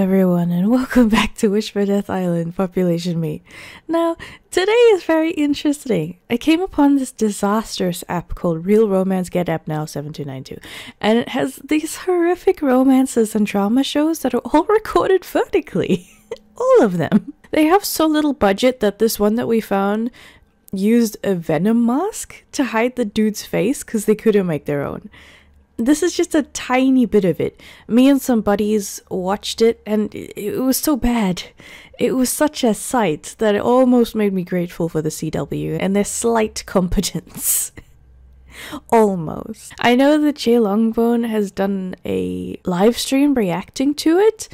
everyone, and welcome back to Wish for Death Island Population Me. Now, today is very interesting. I came upon this disastrous app called Real Romance Get App Now 7292, and it has these horrific romances and drama shows that are all recorded vertically. all of them. They have so little budget that this one that we found used a venom mask to hide the dude's face because they couldn't make their own this is just a tiny bit of it. Me and some buddies watched it, and it was so bad. It was such a sight that it almost made me grateful for the CW and their slight competence. almost. I know that Jay Longbone has done a live stream reacting to it,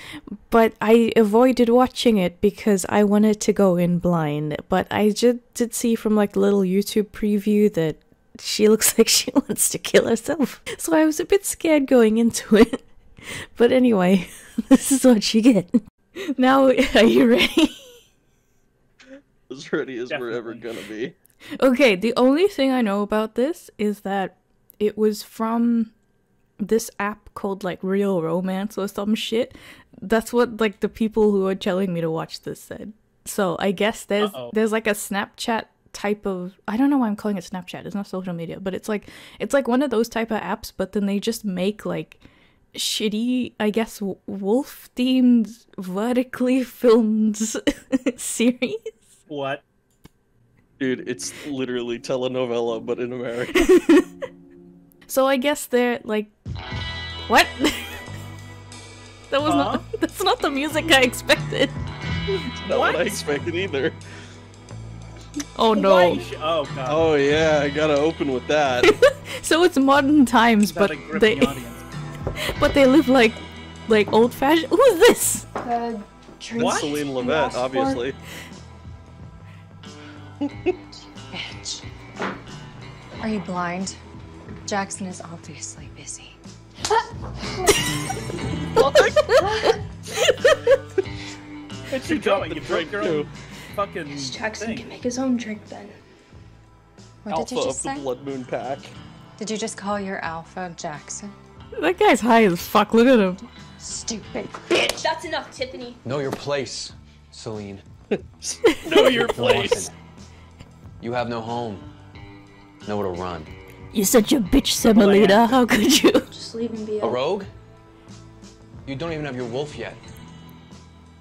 but I avoided watching it because I wanted to go in blind. But I just did see from like little YouTube preview that she looks like she wants to kill herself. So I was a bit scared going into it. But anyway, this is what you get. Now, are you ready? As ready as Definitely. we're ever gonna be. Okay, the only thing I know about this is that it was from this app called like Real Romance or some shit. That's what like the people who are telling me to watch this said. So I guess there's Uh-oh. there's like a Snapchat type of I don't know why I'm calling it Snapchat. It's not social media, but it's like it's like one of those type of apps. But then they just make like shitty, I guess, wolf themed, vertically filmed series. What? Dude, it's literally telenovela, but in America. so I guess they're like, what? that was huh? not. That's not the music I expected. not what? what I expected either. Oh no. Oh god. Oh yeah, I gotta open with that. so it's modern times, but they but they live like like old fashioned. Who is this? Uh, what? Celine Levette, obviously. Bitch. Are you blind? Jackson is obviously busy. What's you going? You broke your own fucking Yes, Jackson thing. can make his own drink then. What alpha did you just of say? the Blood Moon Pack. Did you just call your alpha Jackson? That guy's high as fuck. Look at him. Stupid bitch. That's enough, Tiffany. Know your place, Celine. know your place. You have no home. Nowhere to run. You're such a bitch, Semolina. How could you? Just leave him be. A rogue? You don't even have your wolf yet.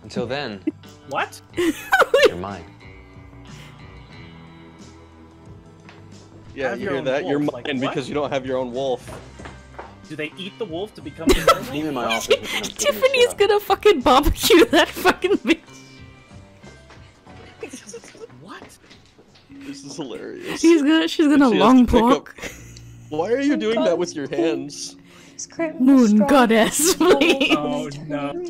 Until then. What? You're mine. Yeah, you hear that? Wolf. You're mine like, because you don't have your own wolf. Do they eat the wolf to become the in my office. Tiffany's gonna fucking barbecue that fucking bitch. what? This is hilarious. She's gonna she's gonna she long pork. Why are you doing that with your hands? Moon goddess, please. Oh no.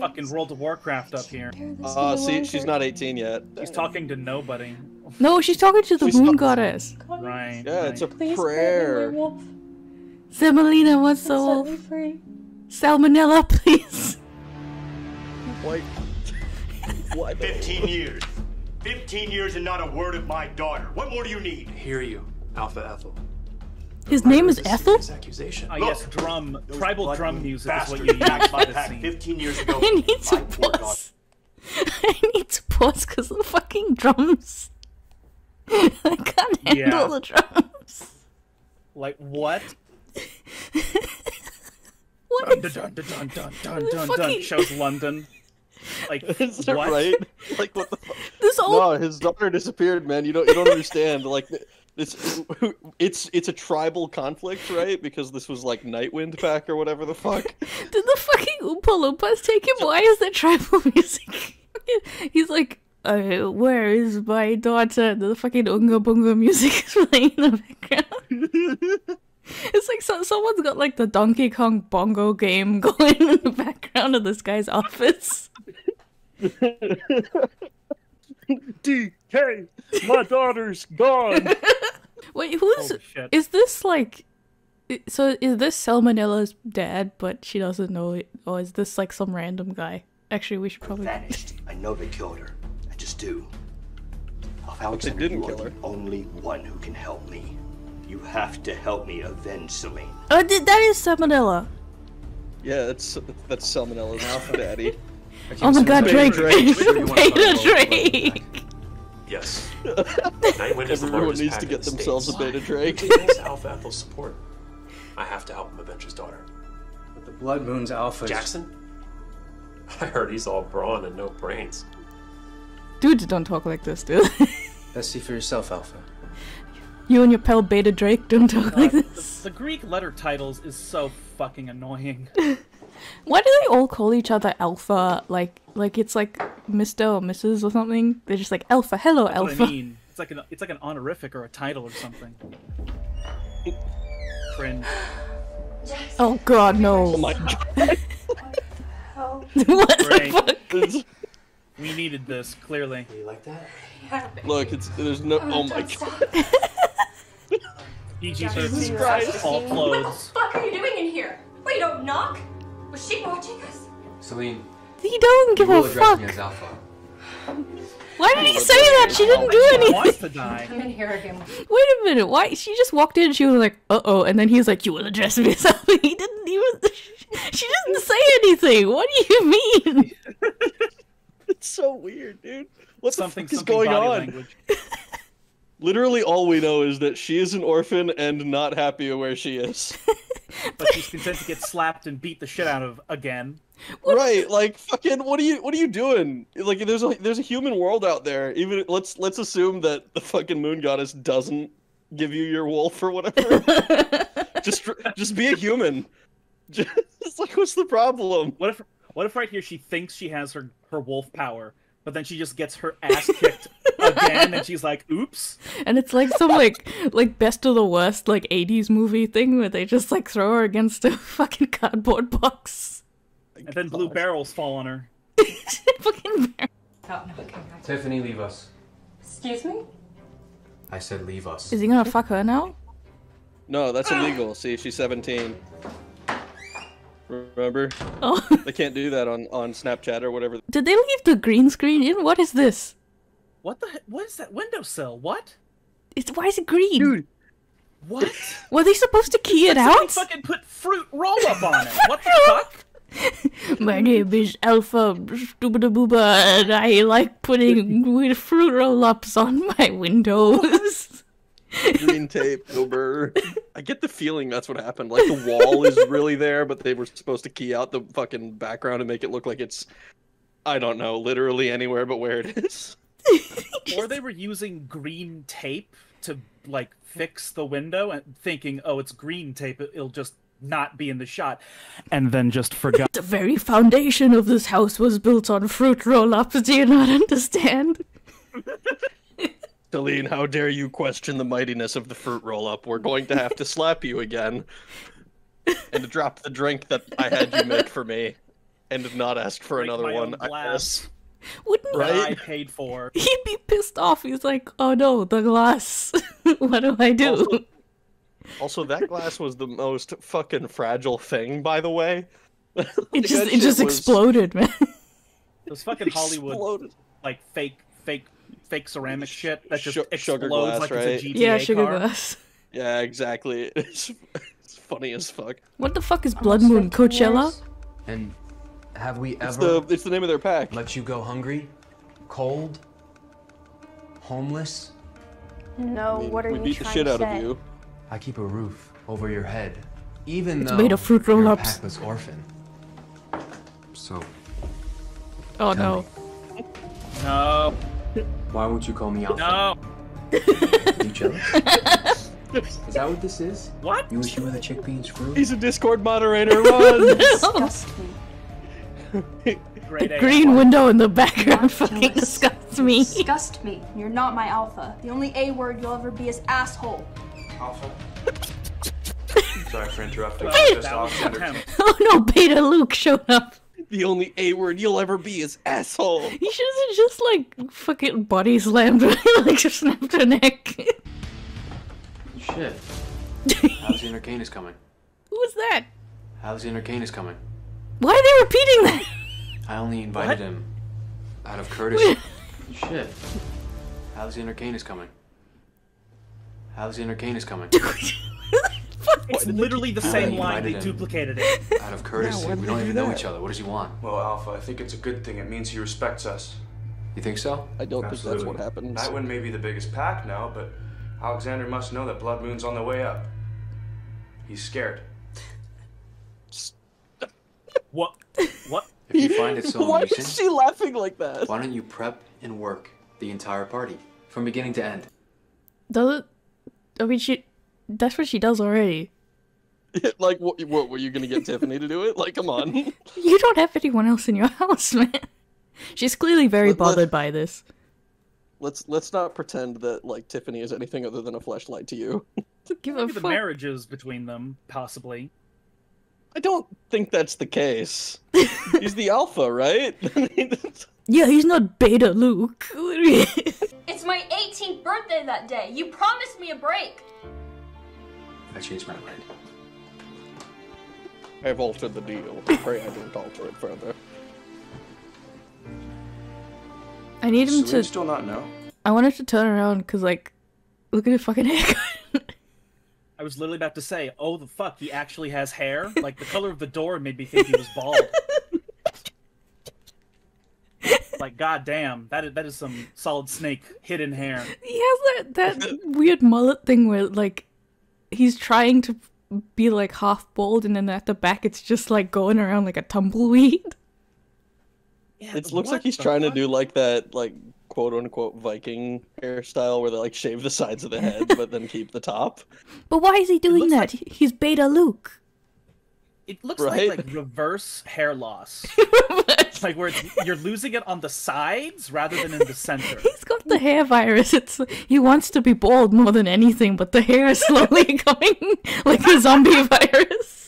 Fucking World of Warcraft up here. Uh, see, she's not 18 yet. She's talking to nobody. No, she's talking to the she's moon goddess. Right. Yeah, right. it's a please prayer. Semolina wants the wolf. Salmonella, please. What? what? 15 years. 15 years and not a word of my daughter. What more do you need? I hear you, Alpha Ethel. His name is Ethel? Accusation. Uh, yes, drum. Tribal drum music is what you use for scene. 15 years ago. I need to pause. I need to pause because the fucking drums. I can't handle yeah. the drums. Like what? what? Dun dun dun dun dun dun dun, dun shows London. Like is that what? right? Like what the fuck? This old... No, his daughter disappeared, man. You don't you don't understand. Like it's it's it's a tribal conflict, right? Because this was like Nightwind Pack or whatever the fuck. Did the fucking Oompa Loompas take him? Why is there tribal music? He's like, uh, where is my daughter? The fucking Unga Bunga music is playing in the background. it's like so, someone's got like the Donkey Kong bongo game going in the background of this guy's office. DK, my daughter's gone. Wait, who's is this like? So is this Salmonella's dad, but she doesn't know it, or is this like some random guy? Actually, we should probably. Vanished. I know they killed her. I just do. Alex, they didn't kill her. only one who can help me. You have to help me avenge Celine. Oh, that is Salmonella. Yeah, that's that's Salmonella's daddy. Oh my god, Beta Drake! Drake. Beta Drake! Yes. Nightwind is the Everyone needs to get the themselves a beta Drake. He Alpha Ethel's support. I have to help him avenge his daughter. But the Blood Moon's alpha. Jackson? I heard he's all brawn and no brains. Dudes don't talk like this, dude. Best see for yourself, Alpha. you and your pal Beta Drake don't talk uh, like the, this. the Greek letter titles is so fucking annoying. Why do they all call each other Alpha? Like, like it's like Mr. or Mrs. or something? They're just like Alpha, hello, That's Alpha. what I mean. It's like an it's like an honorific or a title or something. Cringe. Oh god, no. Oh my god. what Great. the fuck? We needed this clearly. You like that? Look, it's there's no. Oh my god. PG Jesus 13 Christ. all What the fuck are you doing in here? Wait, you don't knock? Was she watching us? Celine, He don't give you a fuck. me as Alpha. Why did he say that? She didn't do anything. wants to die. I'm in here again. Wait a minute. Why? She just walked in. She was like, "Uh oh," and then he was like, "You will address me." So he didn't even. She didn't say anything. What do you mean? It's so weird, dude. What Something the fuck is going on? Literally, all we know is that she is an orphan and not happy where she is. But she's content to get slapped and beat the shit out of again. right? Like, fucking, what are you, what are you doing? Like, there's a, there's a human world out there. Even let's, let's assume that the fucking moon goddess doesn't give you your wolf or whatever. just, just be a human. Just like, what's the problem? What if what if right here she thinks she has her her wolf power, but then she just gets her ass kicked again, and she's like, "Oops." And it's like some like like best of the worst like '80s movie thing where they just like throw her against a fucking cardboard box. And then blue barrels fall on her. fucking bear. Oh, no, okay. Tiffany, leave us. Excuse me? I said leave us. Is he gonna fuck her now? No, that's ah. illegal. See, she's 17. Remember? Oh, They can't do that on on Snapchat or whatever. did they leave the green screen in? What is this? What the? he- What is that windowsill? What? It's why is it green? Dude, What? Were they supposed to key it Somebody out? fucking put fruit roll up on it. What the fuck? My name is Alpha Stupida Booba, and I like putting weird fruit roll ups on my windows. green tape over. I get the feeling that's what happened. Like the wall is really there, but they were supposed to key out the fucking background and make it look like it's, I don't know, literally anywhere but where it is. or they were using green tape to like fix the window and thinking, "Oh, it's green tape. it- It'll just not be in the shot," and then just forgot. the very foundation of this house was built on fruit roll ups. Do you not understand? Celine, how dare you question the mightiness of the fruit roll up? We're going to have to slap you again. And drop the drink that I had you make for me. And not ask for Break another one. own I glass. guess. Wouldn't that I Right? paid for. he'd be pissed off? He's like, oh no, the glass. what do I do? Also- Also, that glass was the most fucking fragile thing, by the way. it Like, just that it just was exploded, man. Those fucking Hollywood exploded. like fake fake fake ceramic shit that just Su- sugar explodes glass, like right? it's a GTA yeah, sugar car. glass. Yeah, exactly. It's, it's funny as fuck. What the fuck is Blood Moon Coachella? And have we It's ever the it's the name of their pack. let you go hungry, cold, homeless? No, I mean, what are we you beat the shit to out say? of you. I keep a roof over your head, even It's though made of fruit you're a roll-ups. packless orphan. So Oh no. me, No, why won't you call me Alpha? no. You jealous? Is that what this is? What? You wish you were the chickpea and screw? He's a Discord moderator. Run! Disgust me. Grade A. Green window in the background fucking jealous. disgusts me. Disgust me. You're not my alpha. The only A word you'll ever be is asshole. Alpha? Sorry for interrupting. That Just was off center. attempt. Oh no, Beta Luke showed up. the only A word you'll ever be is asshole. He should have just like fucking body slammed her, like just snapped her neck. Shit. Alexander Kane is coming. Who's that? Alexander Kane is coming. Why are they repeating that? I only invited What? him out of courtesy. Shit. Alexander Kane is coming. Alexander Kane is coming. It's literally the same line. They him. duplicated it. Out of courtesy, why we don't we even do know each other. What does he want? Well, Alpha, I think it's a good thing. It means he respects us. You think so? I don't think that's Absolutely. what happens. Nightwind may be the biggest pack now, but Alexander must know that Blood Moon's on the way up. He's scared. What? What? If you find it so Why amusing, is she laughing like that? why don't you prep and work the entire party from beginning to end? Does it? I mean, she. That's what she does already. like, what, what? Were you gonna get Tiffany to do it? Like, come on. You don't have anyone else in your house, man. She's clearly very Let- let- bothered by this. Let's let's not pretend that like Tiffany is anything other than a flashlight to you. Give a the marriages between them, possibly. I don't think that's the case. He's the alpha, right? Yeah, he's not Beta Luke. It's my 18th birthday that day. You promised me a break. I changed my mind. I've altered the deal. Pray I don't alter it further. I need him Does to. Still not know? I want him to turn around because, like, look at his fucking haircut. I was literally about to say, "Oh the fuck, he actually has hair." Like the color of the door made me think he was bald. like, goddamn, that is, that is some solid snake hidden hair. he has that, that weird mullet thing where, like, he's trying to be, like, half bald, and then at the back it's just, like, going around like a tumbleweed. Yeah, It looks like he's trying fuck? to do like that, like quote unquote Viking hairstyle where they like shave the sides of the head but then keep the top. But why is he doing that? He- He's Beta Luke. It looks Right? like like reverse hair loss. like where it's, you're losing it on the sides rather than in the center. He's got the hair virus. It's he wants to be bald more than anything, but the hair is slowly coming like a zombie virus.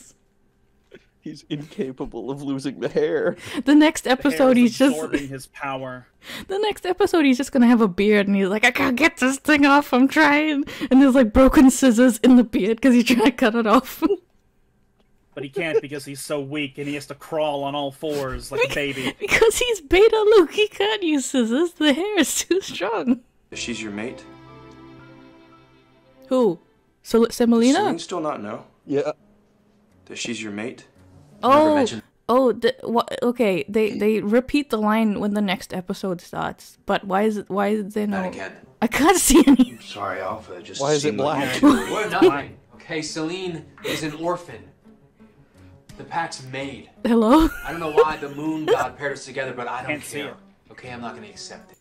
He's incapable of losing the hair. The next episode, is he's just absorbing his power. the next episode, he's just gonna have a beard, and he's like, I can't get this thing off. I'm trying, and there's like broken scissors in the beard because he's trying to cut it off. But he can't because he's so weak and he has to crawl on all fours like a baby. because he's Beta Luke, he can't use scissors. The hair is too strong. She's your mate? Who? So Does Semolina? Celine still not know Yeah. that she's your mate? Oh, oh, the, wha okay. They they repeat the line when the next episode starts. But why is it? Why is there no? Not again. I can't see any. Sorry, Alpha. Just Why is it seemed like black? you two- We're nothing. Okay, Celine is an orphan. The pack's made. Hello. I don't know why the moon god paired us together, but I don't Can't care. it. Okay, I'm not gonna accept it.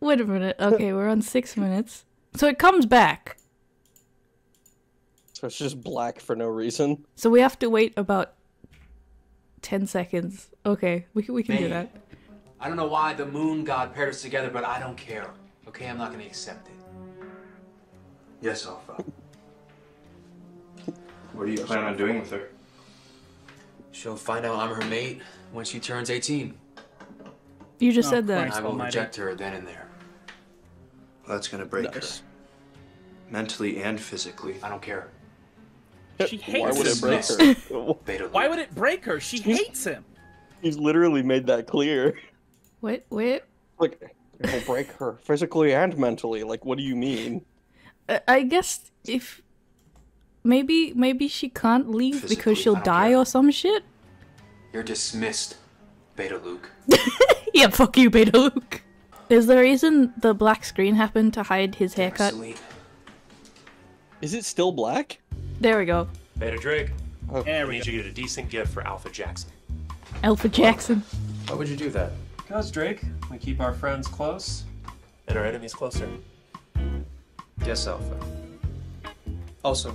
Wait a minute. Okay, we're on six minutes. So it comes back. So it's just black for no reason. So we have to wait about ten seconds. Okay, we can we can do that. I don't know why the moon god paired us together, but I don't care. Okay, I'm not gonna accept it. Yes, Alpha. What do you plan on doing with her? She'll find out I'm her mate when she turns 18. You just Oh, said that. Christ. I will Almighty. reject her then and there. Well, that's gonna break Nice. her. Mentally and physically. I don't care. She hates Why would it break her? Why would it break her? She hates him. He's literally made that clear. What? wait. Like, it will break her physically and mentally. Like, what do you mean? I- I guess if maybe maybe she can't leave because she'll die care. or some shit. You're dismissed, Beta Luke. Yeah, fuck you, Beta Luke. Is the reason the black screen happened to hide his haircut? Is it still black? There we go. Beta Drake, Oh, There I we need go. you to get a decent gift for Alpha Jackson. Alpha Jackson. Why would you do that? Because, Drake, we keep our friends close and our enemies closer. Yes, Alpha. Also,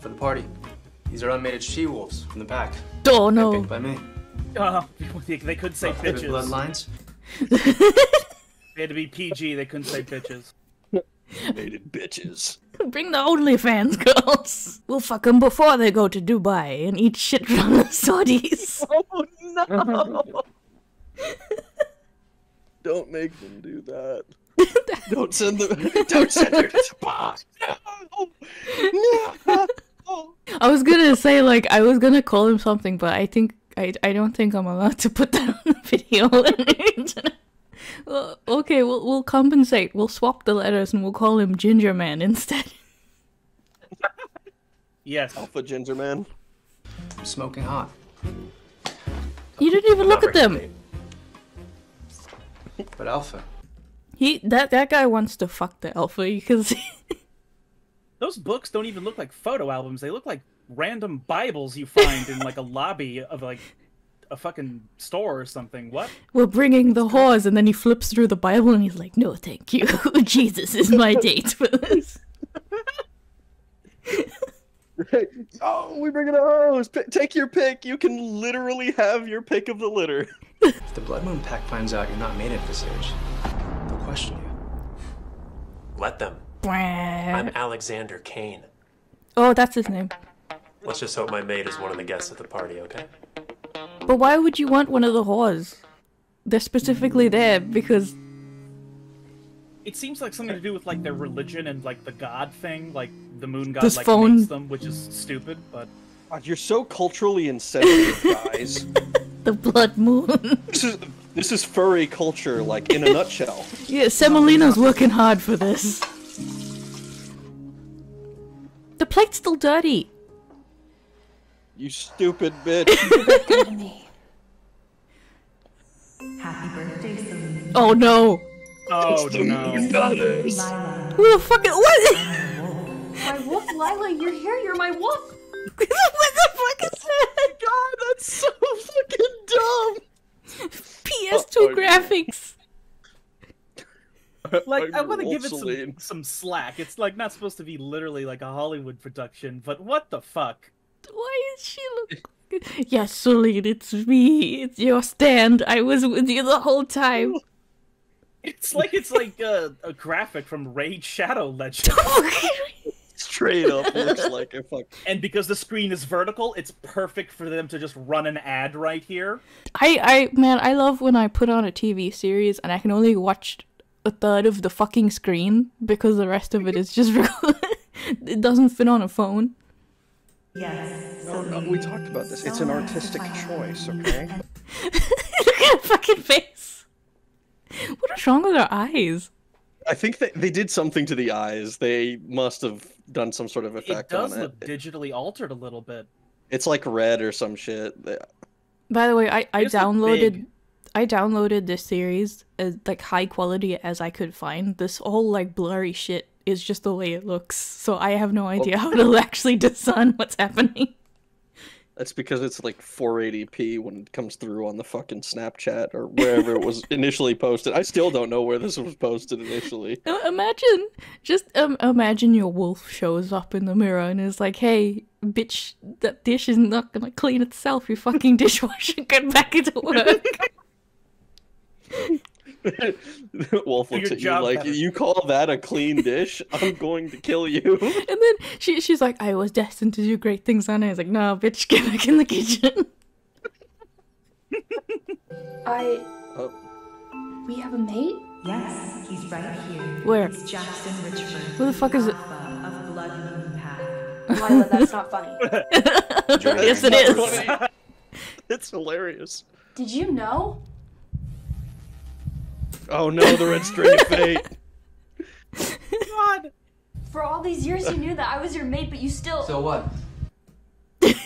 for the party, these are unmated she-wolves from the pack. Oh no. Picked by me. Uh, they, they couldn't say Good bitches. bloodlines. They had to be PG. They couldn't say bitches. Mated bitches. Bring the OnlyFans girls. We'll fuck them before they go to Dubai and eat shit from the Saudis. Oh no! Don't make them do that. don't send them. Don't send her to Dubai. No! No! I was gonna say like I was gonna call him something, but I think I I don't think I'm allowed to put that on the video. Well, okay, we'll we'll compensate. We'll swap the letters and we'll call him Ginger Man instead. Yes. Alpha Ginger Man. Smoking hot. You didn't even look at them. But Alpha, He that that guy wants to fuck the alpha. You can see. Those books don't even look like photo albums. They look like random Bibles you find in like a lobby of like a fucking store or something. What? We're bringing the whores, and then he flips through the Bible and he's like, "No, thank you. Jesus is my date for this." oh, we bring in a hose. P- take your pick. You can literally have your pick of the litter. if the Blood Moon Pack finds out you're not made at this age, they'll question you. Let them. I'm Alexander Kane. Oh, that's his name. Let's just hope my mate is one of the guests at the party, okay? But why would you want one of the whores? They're specifically there because It seems like something to do with like their religion and like the god thing, like the moon god This like phone- makes them, which is stupid. But God, you're so culturally insensitive, guys. the blood moon. this is this is furry culture, like in a nutshell. yeah, Semolina's working hard for this. The plate's still dirty. You stupid bitch. Happy birthday, Celine. Oh no. oh no, Lila. Who the fuck is what? My wolf, Lila, you're here. You're my wolf. what the fuck is that? God, that's so fucking dumb. PS2 Oh, graphics. like I want to give it Wolf some, Celine. some slack. It's like not supposed to be literally like a Hollywood production, but what the fuck? Why is she looking? Yes, Celine, it's me. It's your stand. I was with you the whole time. It's like it's like a, a graphic from Raid Shadow Legend. Straight up looks like a fuck. and because the screen is vertical, it's perfect for them to just run an ad right here. I, I, man, I love when I put on a TV series and I can only watch a third of the fucking screen because the rest of it is just. it doesn't fit on a phone. Yes, No, no, we talked about this. It's an artistic choice, okay? Look at her fucking face. What is wrong with her eyes? I think that they did something to the eyes. They must have done some sort of It effect does on it. It does look digitally altered a little bit. It's like red or some shit. By the way, I, I It's, like, downloaded big. I downloaded this series as like high quality as I could find. This whole like blurry shit is just the way it looks. So I have no idea how to actually discern what's happening. That's because it's like 480p when it comes through on the fucking Snapchat or wherever it was initially posted. I still don't know where this was posted initially. Uh, Imagine, just um, imagine your wolf shows up in the mirror and is like, "Hey, bitch, that dish is not gonna clean itself. You fucking dishwasher, get back into work." Wolf looks at you like, better. "You call that a clean dish? I'm going to kill you." and then she she's like, "I was destined to do great things," and I was like, "No, bitch, get back in the kitchen." I. Oh. We have a mate? Yes, he's right here. Where? It's Jackson Richford. Who the fuck is it? Alpha of Blood Moon Pack. Lila, that's not funny. yes, it is. It's hilarious. Did you know? Oh no, the red string of fate. God. For all these years, you knew that I was your mate, but you still. So what?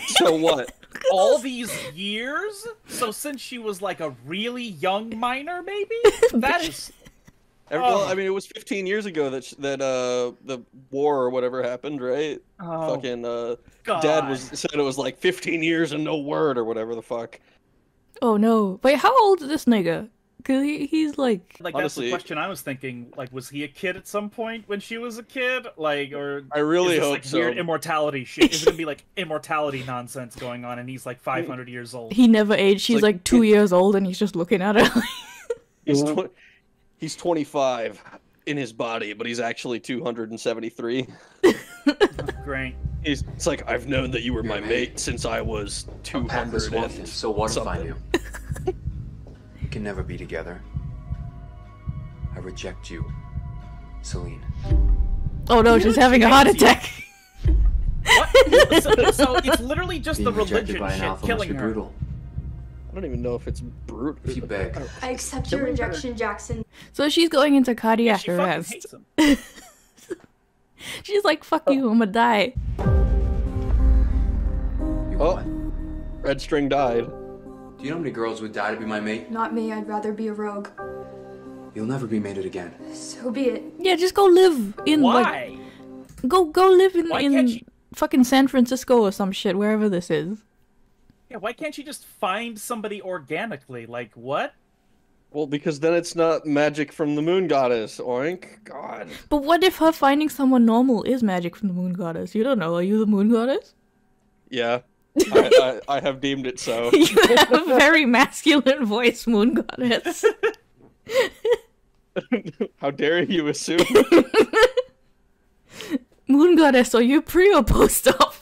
So what? All these years? So since she was like a really young minor, maybe? That is Every- Well, Oh. I mean, it was 15 years ago that sh- that uh the war or whatever happened, right? Oh, Fucking uh, God. dad was said it was like 15 years and no word or whatever the fuck. Oh no! Wait, how old is this nigga? Cause he, he's like, like Honestly- that's the question I was thinking. Like, was he a kid at some point when she was a kid? Like, or I really is this, hope like, so. Weird immortality shit. Is it gonna be like immortality nonsense going on, and he's like 500 years old? he never aged. She's like- like, two years old, and he's just looking at her. He's tw- he's 25 in his body, but he's actually 273. Great. He's it's like I've known that you were my mate since I was Our path was 200 wanted, and so what can never be together. I reject you, Celine. oh no, You she's having a heart hates you. attack. What? so, so it's literally just Being the religion by an shit alpha must killing be her. brutal. I don't even know if it's brute. If you beg, I accept your rejection, Jackson. So she's going into cardiac She arrest. hates him. She's like, "Fuck you, I'm gonna die." Oh, Red String died. Do you know how many girls would die to be my mate? Not me, I'd rather be a rogue. You'll never be mated again. So be it. Yeah, just go live in like Why? go go live in Why in fucking San Francisco or some shit wherever this is. Yeah, why can't you just find somebody organically? Like what? Well, because then it's not magic from the moon goddess. Oink. God. But what if her finding someone normal is magic from the moon goddess? You don't know. Are you the moon goddess? Yeah. I, I, I have deemed it so. you have a very masculine voice, moon goddess. How dare you assume? moon goddess, are you pre or post op?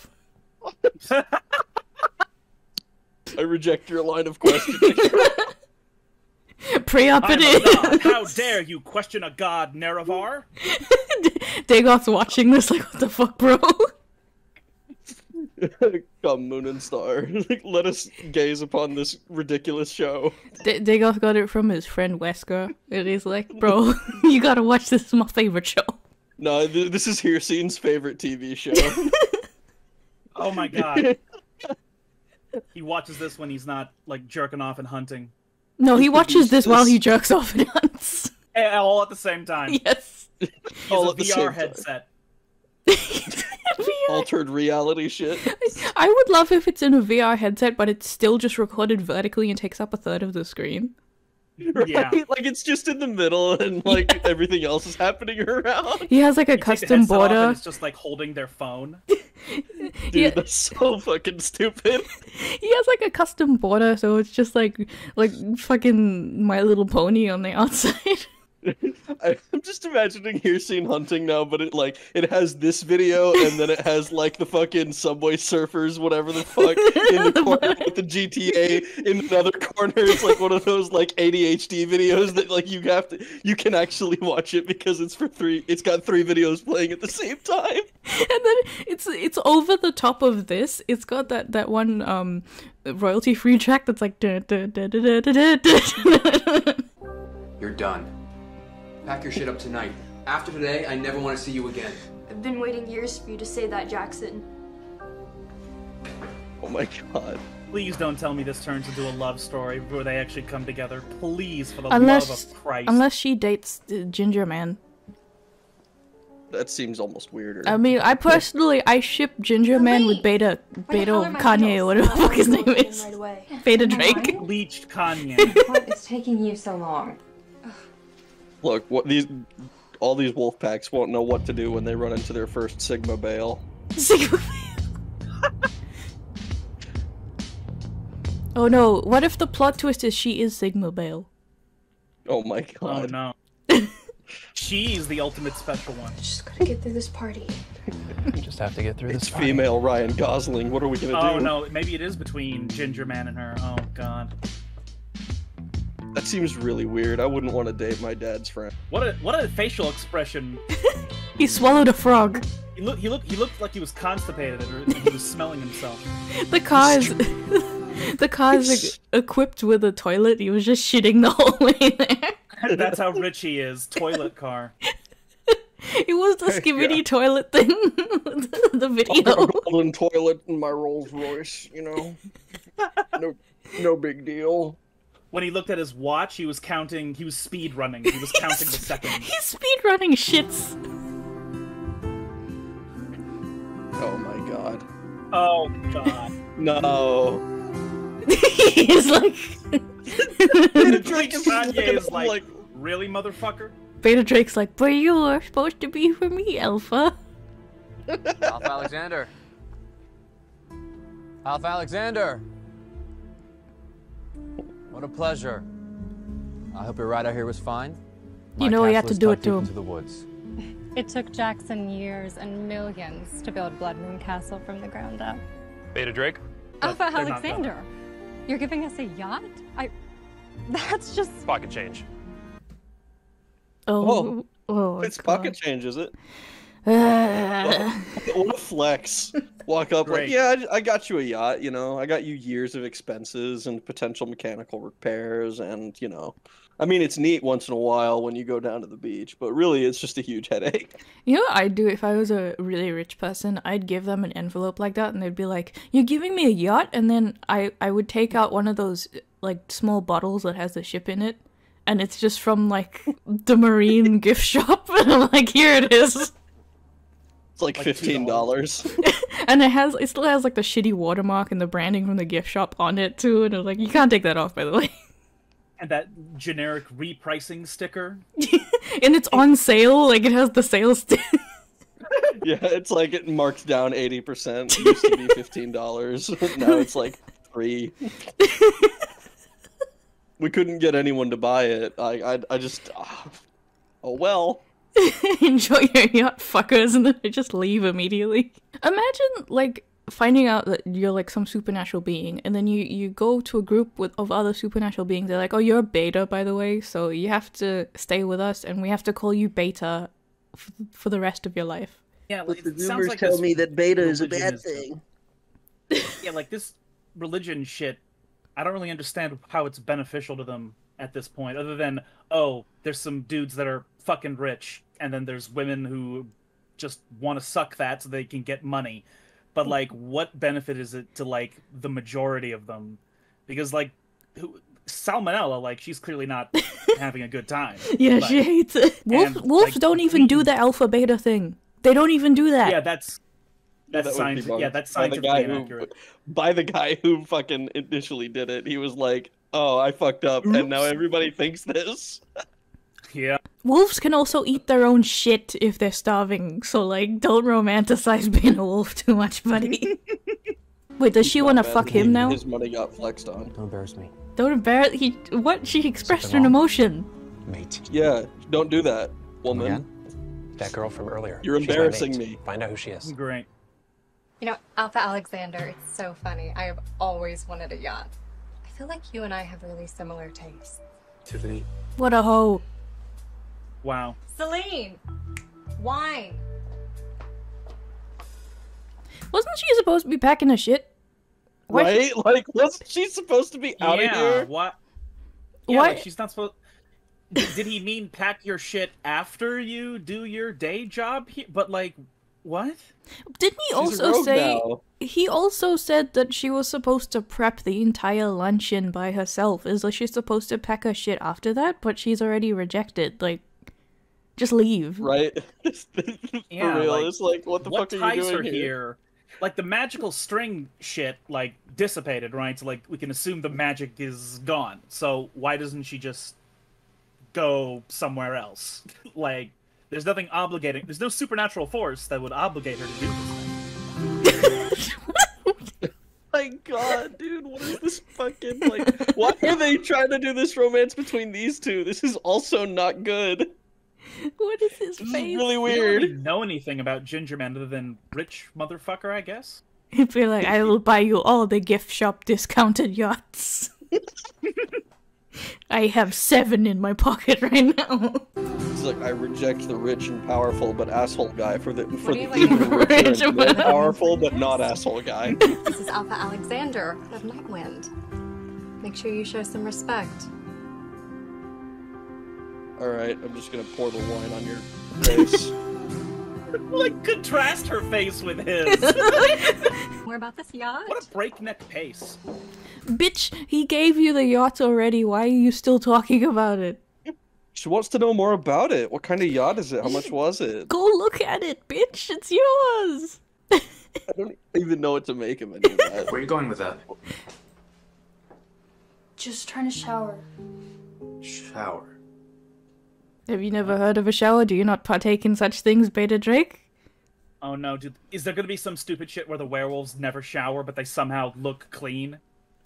I reject your line of questioning. Pre op I'm it a god. is. How dare you question a god, Nerevar? Dagoth's watching this like, what the fuck, bro? Come, moon and star. Let us gaze upon this ridiculous show. D- Dagoth got it from his friend Wesker. And he's like, bro, you gotta watch this. It's my favorite show. No, th- this is Hircine's favorite TV show. Oh my god. he watches this when he's not like jerking off and hunting. No, he watches this while he jerks off and hunts. All at the same time. Yes. He All has at the a same VR time. headset. Altered reality shit. I would love if it's in a VR headset, but it's still just recorded vertically and takes up a third of the screen. Right? Yeah. Like it's just in the middle and like everything else is happening around. He has like a Take the custom headset off and border. It's just like holding their phone. Dude, Yeah. that's so fucking stupid. He has like a custom border, so it's just like like fucking My Little Pony on the outside. I- I'm just imagining Hircine hunting now, but it like it has this video and then it has like the fucking Subway Surfers, whatever the fuck, in the corner with the GTA. In another corner, it's like one of those like ADHD videos that like you have to you can actually watch it because it's for three. It's got three videos playing at the same time. and then it's it's over the top of this. It's got that that one um royalty free track that's like da, da, da, da, da, da, da, da. You're done. Pack your shit up tonight. After today, I never want to see you again. I've been waiting years for you to say that, Jackson. Oh my god. Please don't tell me this turns into a love story where they actually come together. Please, for the unless love of Christ. unless she dates Ginger Man. That seems almost weirder. I mean, I personally I ship Ginger Man with Beta Beta hell Kanye or whatever the fuck his name is. away. Beta Drake. Bleached Kanye. What is taking you so long? Look, what these all these wolf packs won't know what to do when they run into their first Sigma Bale. Sigma. bale. Oh no! What if the plot twist is she is Sigma Bale? Oh my god! oh god. no. She's the ultimate special one. Just gotta get through this party. We just have to get through this. It's female Ryan Gosling. What are we gonna Oh do? Oh no, maybe it is between Ginger Man and her. Oh god. That seems really weird. I wouldn't want to date my dad's friend. What a what a facial expression. He swallowed a frog. He looked he looked he looked like he was constipated or he was smelling himself. The car is the car is like, equipped with a toilet. He was just shitting the whole way there. That's how rich he is. Toilet car. It was the skibidi toilet thing. the, the I've video. got a golden toilet in my Rolls Royce. You know, no, no big deal. When he looked at his watch, he was counting. He was speed running. He was counting the seconds. He's speed running shits. Oh my god. Oh god. No. He's like Beta Drake Kanye is like, really, motherfucker? Beta Drake's like, but you are supposed to be for me, Alpha. Alpha Alexander. Alpha Alexander. What a pleasure. I hope your ride out here was fine. You know we castle had to do tucked it to deep him. Into the woods. It took Jackson years and millions to build Blood Moon Castle from the ground up. Beta Drake? Alpha they're. Alexander, you're giving us a yacht? I. That's just. Pocket change. Oh, oh, it's God. pocket change, is it? What a flex. Walk up Great. like, yeah, I, I got you a yacht. You know, I got you years of expenses and potential mechanical repairs, and you know, I mean, it's neat once in a while when you go down to the beach, but really, it's just a huge headache. You know what I'd do if I was a really rich person? I'd give them an envelope like that and they'd be like, You're giving me a yacht? And then I, I would take out one of those like small bottles that has the ship in it. And it's just from like the marine gift shop. And I'm like, Here it is. It's like fifteen dollars. And it has it still has like the shitty watermark and the branding from the gift shop on it too. And I was like, You can't take that off by the way. And that generic repricing sticker. and it's on sale, like it has the sales stick. yeah, it's like it marked down eighty percent. Used to be fifteen dollars. now it's like three. we couldn't get anyone to buy it. I I, I just. ah. oh well. enjoy your yacht fuckers and then they just leave immediately imagine like finding out that you're like some supernatural being and then you you go to a group with of other supernatural beings they're like oh you're a beta by the way so you have to stay with us and we have to call you beta f- for the rest of your life Yeah, like, the it sounds Zoomers like tell me that beta is a bad is- thing. yeah, like this religion shit. I don't really understand how it's beneficial to them at this point, other than oh, there's some dudes that are fucking rich, and then there's women who just want to suck that so they can get money. But hmm. like, what benefit is it to like the majority of them? Because like, who, Salmonella, like she's clearly not having a good time. yeah Like, she hates it wolves and, wolves like, don't even do the alpha beta thing they don't even do that Yeah, that's that's That would scientific. Yeah, bugged that's by the scientifically guy who- inaccurate. by the guy who fucking initially did it. He was like, "Oh, I fucked up," and now everybody thinks this. Yeah. wolves can also eat their own shit if they're starving so like don't romanticize being a wolf too much buddy wait does she want to fuck bad. him now His money got flexed on. Don't embarrass me. Don't embarrass. He what? She expressed Something an emotion. Mate. Yeah, don't do that, woman. Again? That girl from earlier. You're She's embarrassing me. Find out who she is. Great. You know, Alpha Alexander, it's so funny. I have always wanted a yacht. I feel like you and I have really similar tastes. Tiffany. What a hoe. Wow. Celine! Wine! Wasn't she supposed to be packing her shit? Why Right? Like, wasn't she supposed to be out yeah, of here? What? Yeah, Why- like she's not supposed. Did, did he mean pack your shit after you do your day job? He... But like, what? Didn't he She's also say? now. He also said that she was supposed to prep the entire luncheon by herself. Is like she's supposed to pack her shit after that, but she's already rejected. Like, just leave. Right? For Yeah, real, like, it's like, what the what fuck are you ties doing her here? here? Like the magical string shit, like dissipated, right? So like we can assume the magic is gone. So why doesn't she just go somewhere else? like, there's nothing obligating. There's no supernatural force that would obligate her to do this. My God, dude, what is this fucking like? Why are they trying to do this romance between these two? This is also not good. What is his This is face? really We don't really weird. know anything about Ginger Man other than rich motherfucker, I guess. He'd be like, "I will buy you all the gift shop discounted yachts." I have seven in my pocket right now. It's like I reject the rich and powerful but asshole guy for the for the like even about richer rich and but- powerful but not asshole guy. This is Alpha Alexander of Nightwind. Make sure you show some respect. All right, I'm just gonna pour the wine on your face. like contrast her face with his. More about this yacht? what a breakneck pace. Bitch, he gave you the yacht already. Why are you still talking about it? she wants to know more about it. What kind of yacht is it? How much was it? Go look at it, bitch. It's yours. I don't even know what to make of any of that. Where are you going with that? Just trying to shower. Shower. Have you never heard of a shower? Do you not partake in such things, Beta Drake? Oh no, dude. Is there gonna be some stupid shit where the werewolves never shower but they somehow look clean?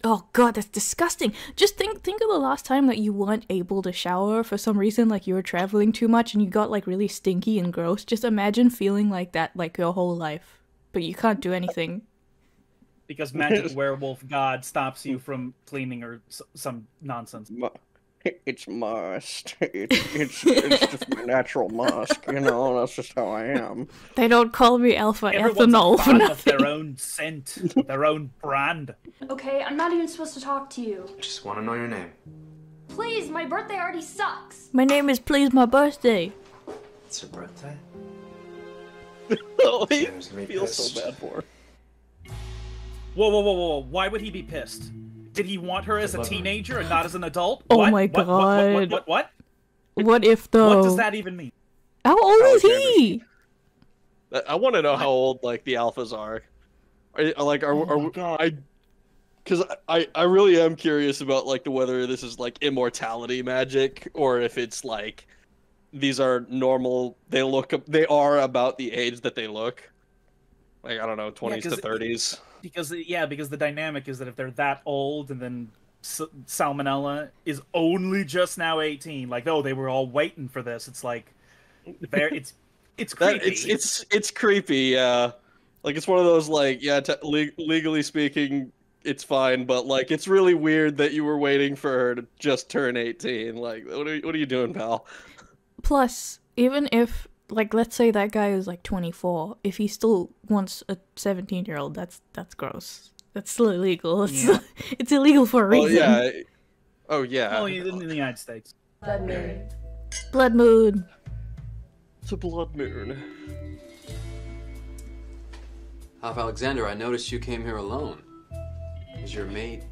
Oh god, that's disgusting. Just think think of the last time that you weren't able to shower for some reason, like you were traveling too much and you got like really stinky and gross. Just imagine feeling like that like your whole life. But you can't do anything. Because magic werewolf god stops you from cleaning or s- some nonsense. My, it's must. It's it's it's just my natural musk, you know. That's just how I am. They don't call me Alpha Everyone's Ethanol a for fan nothing. their own scent, their own brand. Okay, I'm not even supposed to talk to you. Just want to know your name. Please, my birthday already sucks. My name is Please My Birthday. It's her birthday. oh, he Sam's gonna be feels so pissed. bad for her. Whoa, whoa, whoa, whoa! whoa. Why would he be pissed? Did he want her as a love her. teenager and not as an adult? Oh What? my What, what, what, God. what, what, What if though? what? What does that even mean? How old is he? I- I want to know how old like the alphas are. Are like are, Oh are I? Because I I really am curious about like the whether this is like immortality magic or if it's like these are normal. They look they are about the age that they look. Like I don't know, twenties 'cause to it- thirties. Because yeah, because the dynamic is that if they're that old and then S- Salmonella is only just now 18, like oh they were all waiting for this. It's like there it's it's That, creepy. it's it's it's creepy. Yeah, like it's one of those like yeah, te- le- legally speaking, it's fine, but like it's really weird that you were waiting for her to just turn eighteen. Like, what are you, what are you doing, pal? Plus, even if like let's say that guy is like 24, if he still wants a 17 year old, that's that's gross. That's still illegal. It's Yeah. it's illegal for a reason Oh yeah. Oh yeah. well, in, in the United States. Blood moon. Blood moon. It's a blood moon. Half Alexander, I noticed you came here alone. Is your mate?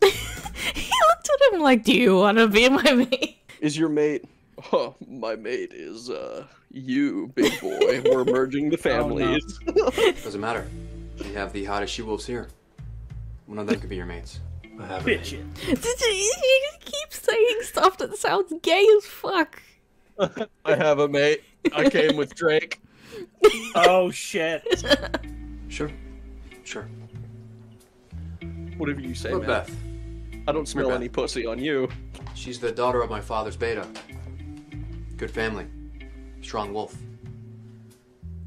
he looked at him like, "Do you want to be my mate?" Is your mate? Oh, my mate is uh you, big boy. We're merging the families. Doesn't matter. We have the hottest she wolves here. One of them could be your mates. I have Bitch it. he keeps saying stuff that sounds gay as fuck. I have a mate. I came with Drake. Oh shit. Sure. Sure. Whatever you say, Look, man. Beth. I don't smell Beth. any pussy on you. She's the daughter of my father's beta. Good family. Strong wolf.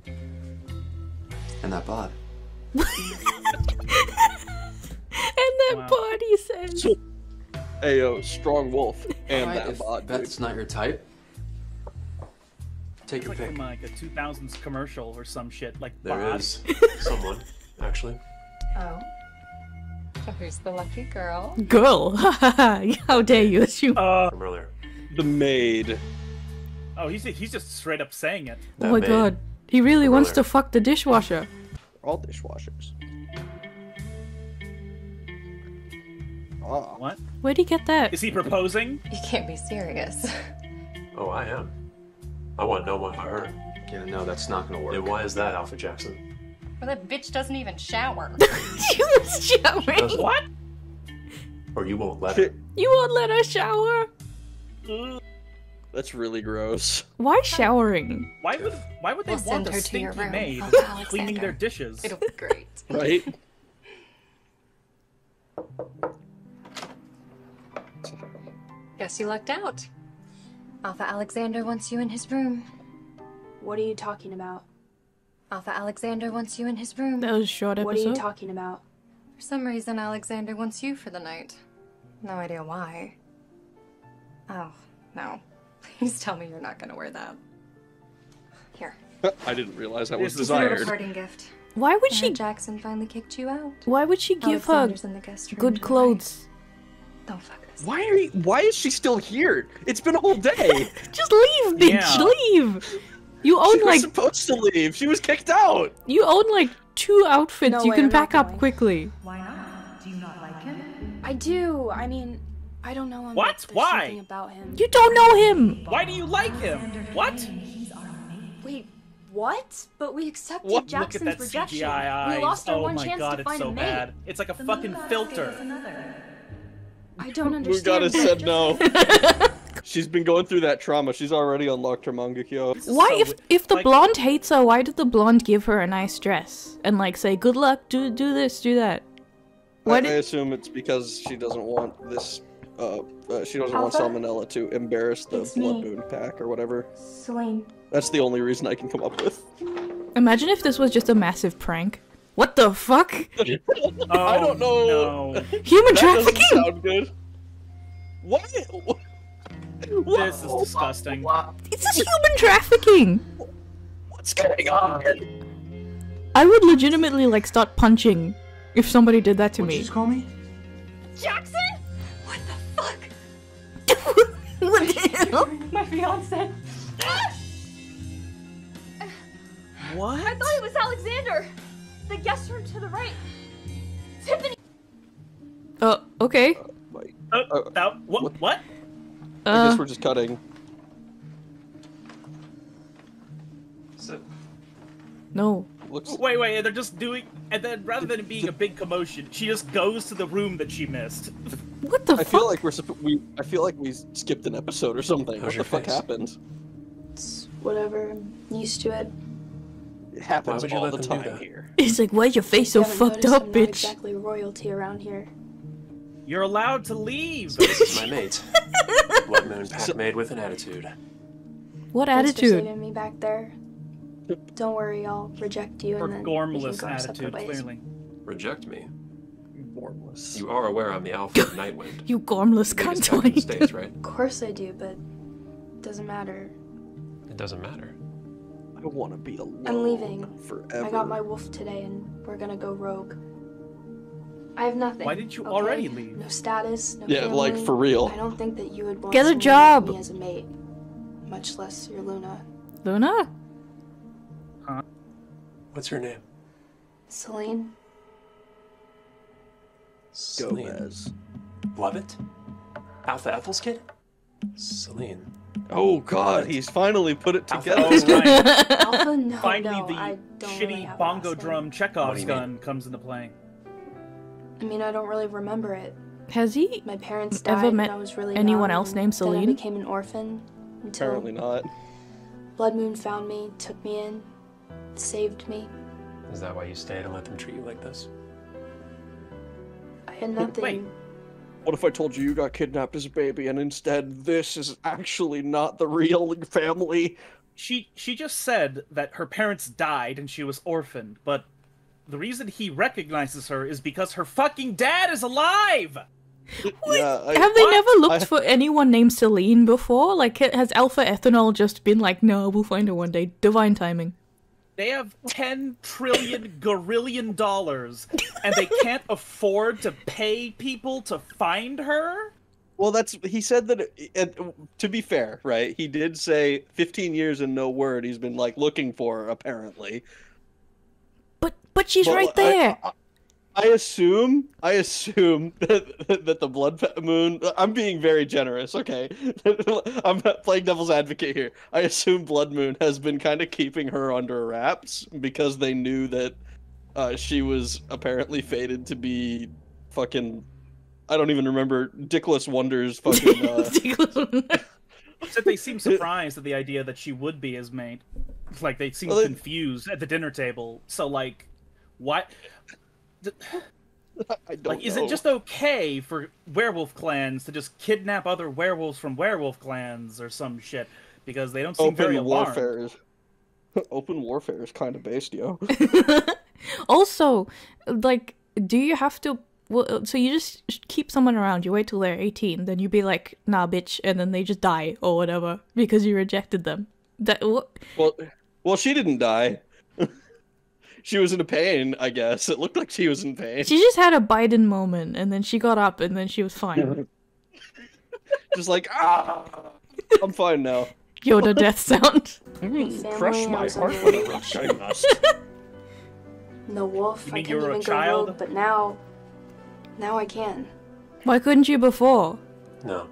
And that bod. And that Wow. body says, Hey yo, strong wolf and Alright, that if bod. dude. Not your type, take It's your like pick. from like a 2000s commercial or some shit. Like There bod. is someone, actually. Oh. So who's the lucky girl? "Girl, how dare you assume?" Uh, From earlier. The maid. Oh, he's he's just straight up saying it. oh my god, he really wants to fuck the dishwasher. All dishwashers. Ah. What? Where'd he get that? Is he proposing? You can't be serious. Oh, I am. I want no one for her. Yeah, no, that's not gonna work. And why is that, Alpha Jackson? Well, that bitch doesn't even shower. she was showering. Doesn't- What? Or you won't let her. You won't let her shower. That's really gross. Why showering? Why would why would they We'll want send a her to your stinky room, maid Alpha cleaning their dishes? It'll be great. Right? Guess you lucked out. Alpha Alexander wants you in his room. What are you talking about? Alpha Alexander wants you in his room. That was a short What are you talking about? For some reason, Alexander wants you for the night. No idea why. Oh, no. Please tell me you're not gonna wear that. Here. I didn't realize that was This is It's a desired. parting gift. Why would I she? Jackson finally kicked you out. Why would she give her in the guest room good clothes? Don't fuck this. Why are you, why is she still here? It's been a whole day. Just leave, bitch. Yeah. Leave. You she own was like supposed to leave. She was kicked out. you own like two outfits. No you way, can I'm pack up quickly. Why not? Do you not like him? I do. I mean, I don't know him. What? Why? About him. You don't know him. Why do you like him? What? He's our mate. Wait, what? But we accepted What? Look at Jackson's that rejection. CGI eyes. We lost our oh one my chance god, to it's find so a mate. bad. It's like a The fucking filter. I don't We understand. gotta that. said no. She's been going through that trauma. She's already unlocked her Mangekyo. Why, So if if the like- blonde hates her, why did the blonde give her a nice dress and like say good luck, do do this, do that? I, Why I did? assume it's because she doesn't want this. Uh, uh, she doesn't Alpha? want Salmonella to embarrass the It's Blood me. Moon pack or whatever. Celine. That's the only reason I can come up with. Imagine if this was just a massive prank. What the fuck? I don't know. Oh, No. Human That doesn't trafficking? sound good. What? This is disgusting. It's just human trafficking. What's going on? I would legitimately like start punching if somebody did that to me. Just call me. Jackson? What the fuck? what hell? My fiance. What? I thought it was Alexander. The guest room to the right. Tiffany. Uh, okay. Uh, that, what? What? I Uh, guess we're just cutting. So, no. Looks. Wait, wait, they're just doing, and then rather than it being a big commotion, she just goes to the room that she missed. What the I feel like we're we. I feel like we skipped an episode or something. How's what your the fuck happened? It's Whatever, I'm used to it. It happens would you all let the them time here. He's like, why's your face so fucked up, I'm not bitch? exactly royalty around here. You're allowed to leave. this is my mate. Blood Moon pack made with an attitude. What Thanks for attitude? saving me back there. Don't worry, I'll reject you Her and then we can gormless go our separate attitude, ways. clearly. Reject me. Gormless. You are aware I'm the alpha of Nightwind. You gormless Biggest cunt. pack in the States, right? Of course I do, but it doesn't matter. It doesn't matter. I want to be alone. I'm leaving. forever. I got my wolf today and we're gonna go rogue. I have nothing. Why did you okay? already leave? No status, no Yeah, like, for real. I don't think that you would want Get a someone job. me as a mate, much less your Luna. Luna? What's her name? Celine, Celine. Gomez. Lovett? Alpha Ethel's kid? Celine. Oh god, he's finally put it Alpha together. Ethel's kid? Alpha, no, Finally, no, the I don't shitty really bongo drum What Chekhov's do you mean? gun comes into play. I mean, I don't really remember it. Has he My parents died. Ever died met when I was really anyone young, else and named then I Celine? became an orphan until Apparently not. Blood Moon found me, took me in, saved me. Is that why you stayed and let them treat you like this? I had nothing. Wait. What if I told you you got kidnapped as a baby and instead this is actually not the real family? She she just said that her parents died and she was orphaned, but the reason he recognizes her is because her fucking dad is alive. Yeah, I, Have they never looked I- for anyone named Celine before? Like, has Alpha Ethanol just been like, no, we'll find her one day? Divine timing. They have 10 trillion gorillion dollars and they can't afford to pay people to find her? Well, that's he said that. It, it- to be fair, right? He did say 15 years and no word. He's been like looking for her, apparently. But but she's Well, right I- there. I, I assume. I assume that, that the blood moon. I'm being very generous. Okay, I'm playing devil's advocate here. I assume blood moon has been kind of keeping her under wraps because they knew that uh, she was apparently fated to be fucking. I don't even remember Dickless Wonder's fucking. Uh, Except they seem surprised at the idea that she would be his mate. Like they seem Well, it- confused at the dinner table. So like, what? Th- I don't Like, is it just okay for werewolf clans to just kidnap other werewolves from werewolf clans or some shit? Because they don't seem very open alarmed. warfare is open warfare is kind of based, yo. Also, like, do you have to? Well, so you just keep someone around. You wait till they're eighteen, then you be like, "Nah, bitch," and then they just die or whatever because you rejected them. That what? Well, well, she didn't die. She was in a pain, I guess. It looked like she was in pain. She just had a Biden moment, and then she got up, and then she was fine. Just like ah, I'm fine now. Yoda death sound. Crush my heart with a rock, I must. No wolf, You I mean couldn't you were a even go child? rogue, but now, now I can. Why couldn't you before? No.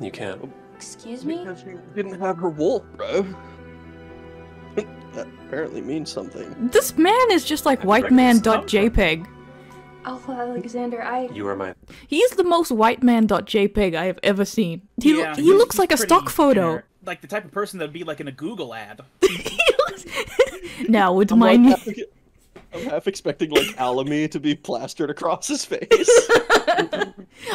You can't. Excuse me? Because she didn't have her wolf, bro. That apparently means something. This man is just like white man dot JPEG. Alpha Alexander, I. You are my. He's the most white man dot JPEG I have ever seen. He Yeah, he looks like a stock photo. generic. Like the type of person that'd be like in a Google ad. Now with I'm, my like, half, I'm half expecting like Alamy to be plastered across his face.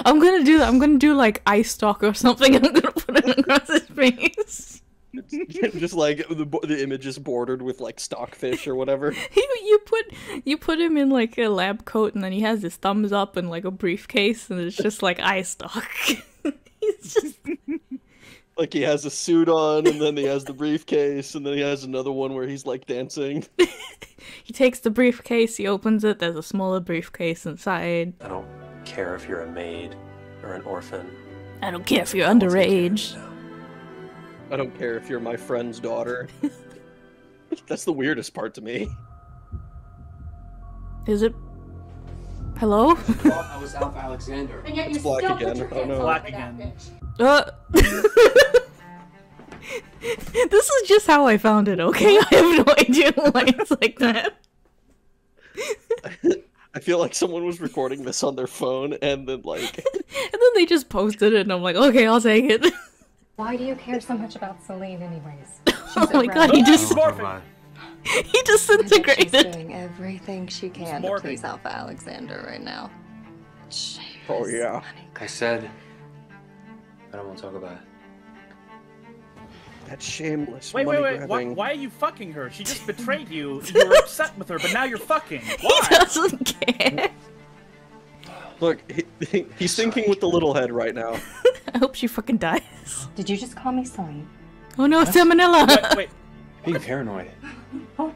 I'm gonna do that. I'm gonna do like iStock or something. I'm gonna put it across his face. Just like the the image is bordered with like stockfish or whatever. You you put you put him in like a lab coat, and then he has his thumbs up and like a briefcase, and it's just like iStock. He's just Like he has a suit on, and then he has the briefcase, and then he has another one where he's like dancing. he takes the briefcase, he opens it, there's a smaller briefcase inside. I don't care if you're a maid or an orphan. I don't care if you're underage. I don't care if you're my friend's daughter. That's the weirdest part to me. Is it? Hello? I was Alpha Alexander. And yet you It's black still again. put your Oh, no. Black again. Uh. this is just how I found it, okay? I have no idea why it's like that. I feel like someone was recording this on their phone, and then like, And then they just posted it, and I'm like, okay, I'll take it. Why do you care so much about Celine, anyways? oh my god, he just oh Morphing. he disintegrated. She's doing everything she can to morphing. please Alpha Alexander right now. Shame. oh yeah, I said I don't want to talk about it. that shameless Wait, wait, wait. Why, why are you fucking her? She just betrayed you. You were upset with her, but now you're fucking. Why? He doesn't care. Look, he, he- he's thinking with the little head right now. I hope she fucking dies. Did you just call me Celine? Oh no, Salmonella! Wait, wait. Being paranoid.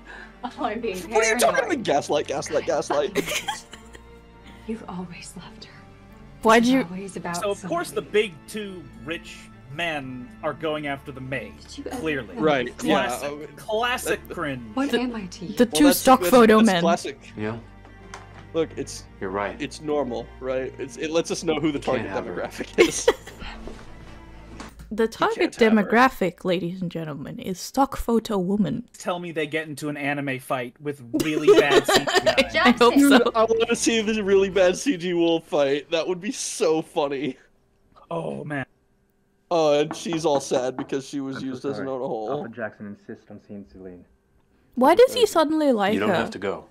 Oh, I'm being What are you talking about? Gaslight, gaslight, gaslight. You've always loved her. Why'd She's you? Always about So of course the big two rich men are going after the maid. Clearly. right? Yeah. Classic. uh, Classic cringe. What The- am I to you? The two that's- stock that's- photo that's men. Classic. Yeah, Look, it's you're right. it's normal, right? It's it lets us know who the target have her. demographic is. The target can't have her. demographic, ladies and gentlemen, is stock photo woman. Tell me they get into an anime fight with really bad CGI. I hope Jackson. so. I want to see this really bad CG wolf fight. That would be so funny. oh man. Oh, and she's all sad because she was I'm so used as an sorry. on hole. Alpha Jackson insists on seeing Celine. Why does he suddenly like her? you don't her? have to go.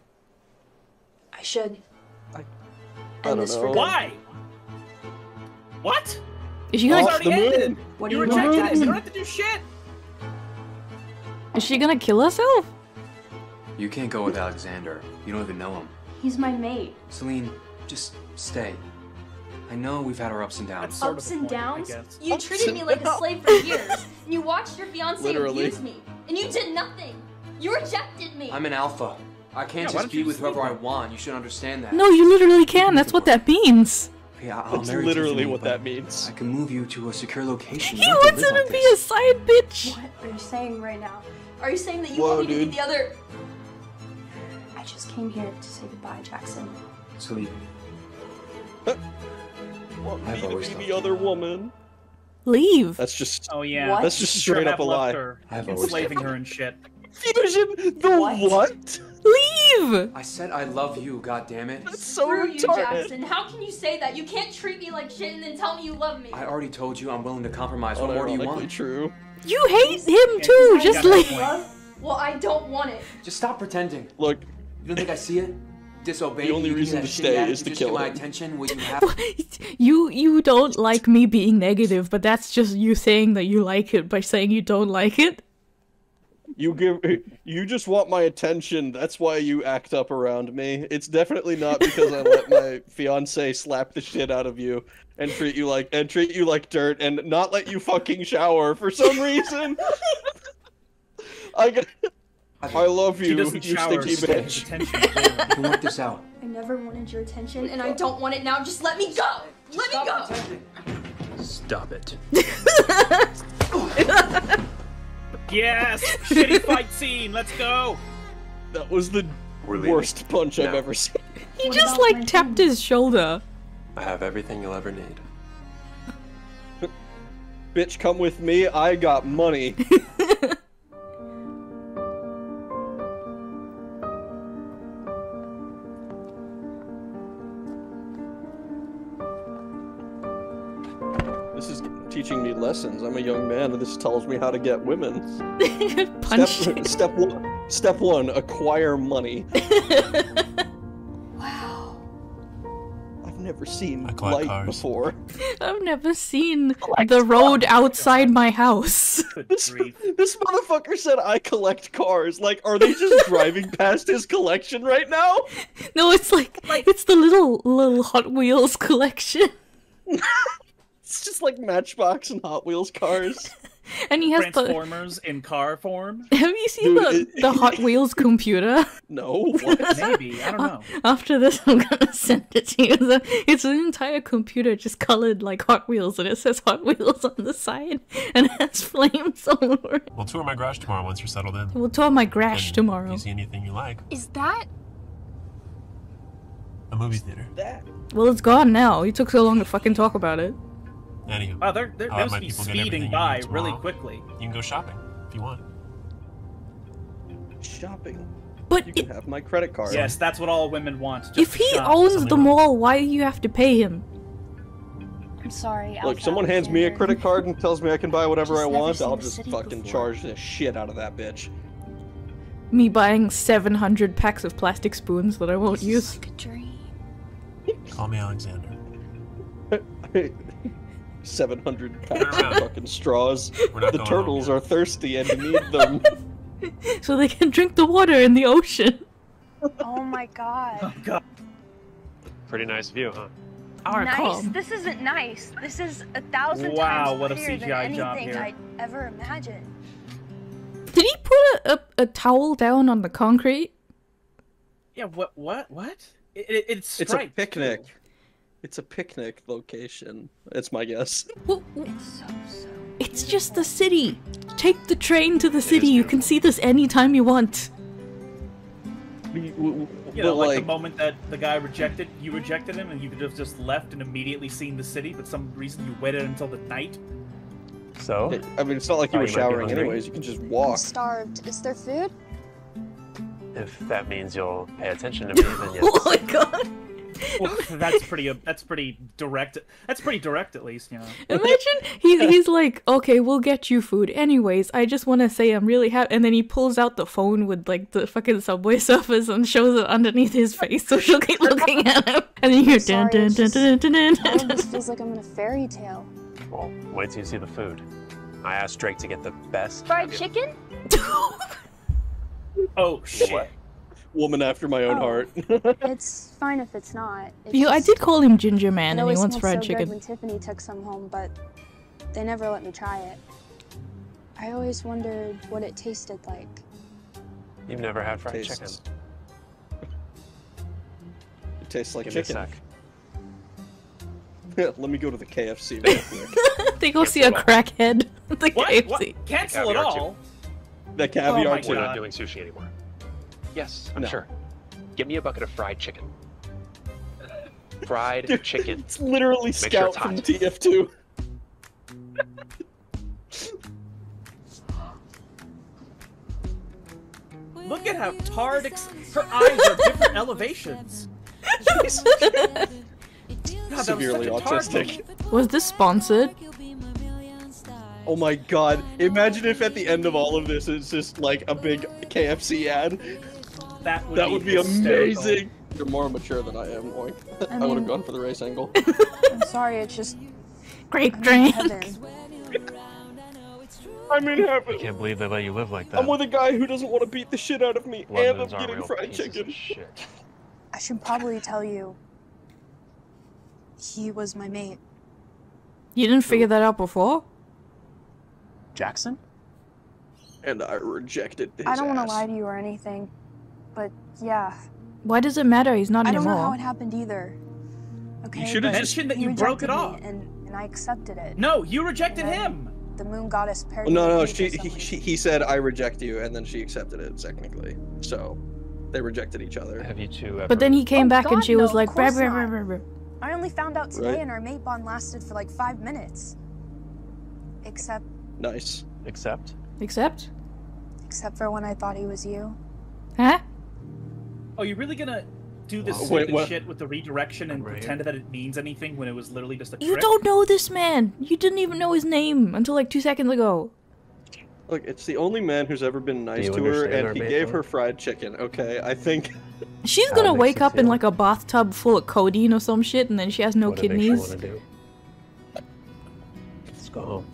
I should. I End don't know. Why? What? Is she It's gonna? Off already the moon. What do You you want, rejected it. You Jackson? don't have to do shit. Is she gonna kill herself? You can't go with Alexander. You don't even know him. He's my mate. Celine, just stay. I know we've had our ups and downs. Sort of Ups the and point, downs. You Ups treated me like a slave for years, and you watched your fiance Literally. abuse me, and you did nothing. You rejected me. I'm an alpha. I can't Yeah, just be with whoever I want. You should understand that. No, you literally can. That's what that means. Yeah, I'll That's marry you, literally Tiffany, what that means. I can move you to a secure location. He wants to to like be a side bitch. What are you saying right now? Are you saying that you Whoa, want me to be the other? I just came here to say goodbye, Jackson. Celine, Want I've me to always be the other woman. Leave. That's just Oh yeah. What? That's just straight shouldn't up a lie. Her, I've always enslaving loved her and shit. fusion. The What? what? Leave. I said I love you. God damn it! That's so Screw you, retarded. Jackson. How can you say that? You can't treat me like shit and then tell me you love me. I already told you I'm willing to compromise. What oh, more do you Unironically want? true. You hate him too. Yeah, Just you got leave. Love? Well, I don't want it. Just stop pretending. Look, You don't think I see it? Disobey The only me, reason that to shitty stay is to kill get my attention. Will you have? You you don't like me being negative, but that's just you saying that you like it by saying you don't like it. You give you just want my attention. That's why you act up around me. It's definitely not because I let my fiance slap the shit out of you and treat you like and treat you like dirt and not let you fucking shower for some reason. I. I love She you, doesn't you shower sticky to get his bitch. attention. clearly. We can work this out. I never wanted your attention, and I don't want it now. Just let me go. Let me go. Stop it. Yes. Shitty fight scene. Let's go. That was the We're worst punch I've ever seen. He What just like tapped his shoulder. I have everything you'll ever need. Bitch, come with me. I got money. teaching me lessons. I'm a young man, and this tells me how to get women. Punch. Step, step one. Step one: acquire money. Wow. I've never seen Acquire light cars. before. I've never seen the road outside my house. This, this motherfucker said I collect cars. Like, are they just driving past his collection right now? No, it's like it's the little little Hot Wheels collection. It's just like Matchbox and Hot Wheels cars. And he has the. Transformers in car form. Have you seen Dude, the, it- the Hot Wheels computer? No, what? Maybe I don't know. After this, I'm gonna send it to you. It's an entire computer just colored like Hot Wheels, and it says Hot Wheels on the side, and it has flames all over it. We'll tour my garage tomorrow once you're settled in. We'll tour my garage And tomorrow. You see anything you like? Is that A movie theater. That. Well, it's gone now. You took so long to fucking talk about it. Anywho. Oh, they're they're, I'll they're have my supposed to be people get everything speeding by really quickly. You can go shopping if you want. Shopping. But you can have my credit card. Yes, that's what all women want. just If he shop. owns the mall, why do you have to pay him? I'm sorry. Look, Alpha someone hands me a credit card and tells me I can buy whatever I want, I'll just fucking before. charge the shit out of that bitch. Me buying 700 packs of plastic spoons that I won't use. Call me Alexander. 700 packs of fucking straws. The turtles are thirsty and need them. So they can drink the water in the ocean. Oh my oh, god. Pretty nice view, huh? Our nice. calm. This isn't nice. This is a thousand Wow, times what a prettier than CGI job anything here. I'd ever imagined. Did he put a, a, a towel down on the concrete? Yeah. What? What? What? It, it, it's it's a striped, picnic. It's a picnic location. It's my guess. It's so so. It's just the city. Take the train to the city. You can see this anytime you want. You know, like, like- the moment that the guy rejected, you rejected him, and you could have just left and immediately seen the city, but some reason you waited until the night. So? I mean, it's not like you Oh, were you showering anyways. You can just I'm walk. starved. Is there food? If that means you'll pay attention to me, then yes. Oh my god. Well, that's pretty. Uh, that's pretty direct. That's pretty direct, at least. You know. Imagine he, he's like, okay, we'll get you food. Anyways, I just want to say I'm really happy. And then he pulls out the phone with like the fucking Subway surfers and shows it underneath his face so she'll keep looking at him. And then you hear dun dun dun dun dun dun dun. this feels like I'm in a fairy tale. Well, wait till you see the food. I asked Drake to get the best. Fried chicken? Oh shit. Woman after my own Oh. heart. it's fine if it's not. It's You, I did call him Ginger Man and he always wants fried so chicken. Good when Tiffany took some home, but they never let me try it. I always wondered what it tasted like. You've never had fried Tastes- chicken. It tastes like Give chicken. sec. Yeah, let me go to the KFC real quick. they go see a crackhead the What? KFC. What? Cancel it Caviar all. The Oh caviar my too. We're not doing sushi anymore. Yes, I'm No. sure. Give me a bucket of fried chicken. Fried chicken. It's literally sure Scout it's from hot. TF2. Look at how hard ex- her eyes are different elevations. God, that was Severely such a tard autistic. moment. Was this sponsored? Oh my god. Imagine if at the end of all of this it's just like a big KFC ad. That would That be, would be amazing. You're more mature than I am, Oink. I, would have mean- gone for the race angle. I'm sorry, it's just Great I'm drink. I'm in heaven. I can't believe they let you live like that. I'm with a guy who doesn't want to beat the shit out of me, Blood and I'm getting fried chicken. shit. I should probably tell you. He was my mate. You didn't figure that out before? Jackson? And I rejected his I don't want to lie to you or anything, but yeah, Why does it matter? He's not I don't know how it happened either. Okay, You should've but just- Mention that you broke it rejected off. and, and I accepted it. No, you rejected him. The moon goddess paired Well, no, no, she, he, she, he said, I reject you, and then she accepted it, technically. So, they rejected each other. Have you two ever... But then he came Oh, back and God, she was like. I only found out today, Right. and our mate bond lasted for like five minutes. Except, Nice. Except? Except? except for when I thought he was you. Huh? Oh, you really gonna do this wait, stupid what? shit with the redirection and Right pretend that it means anything when it was literally just a You trick? don't know this man. You didn't even know his name until like two seconds ago. Look, it's the only man who's ever been nice to her, and he mate, gave her fried chicken, okay? I think. She's gonna wake up in like a bathtub full of codeine or some shit, and then she has no what it makes you kidneys. wanna. Let's go home.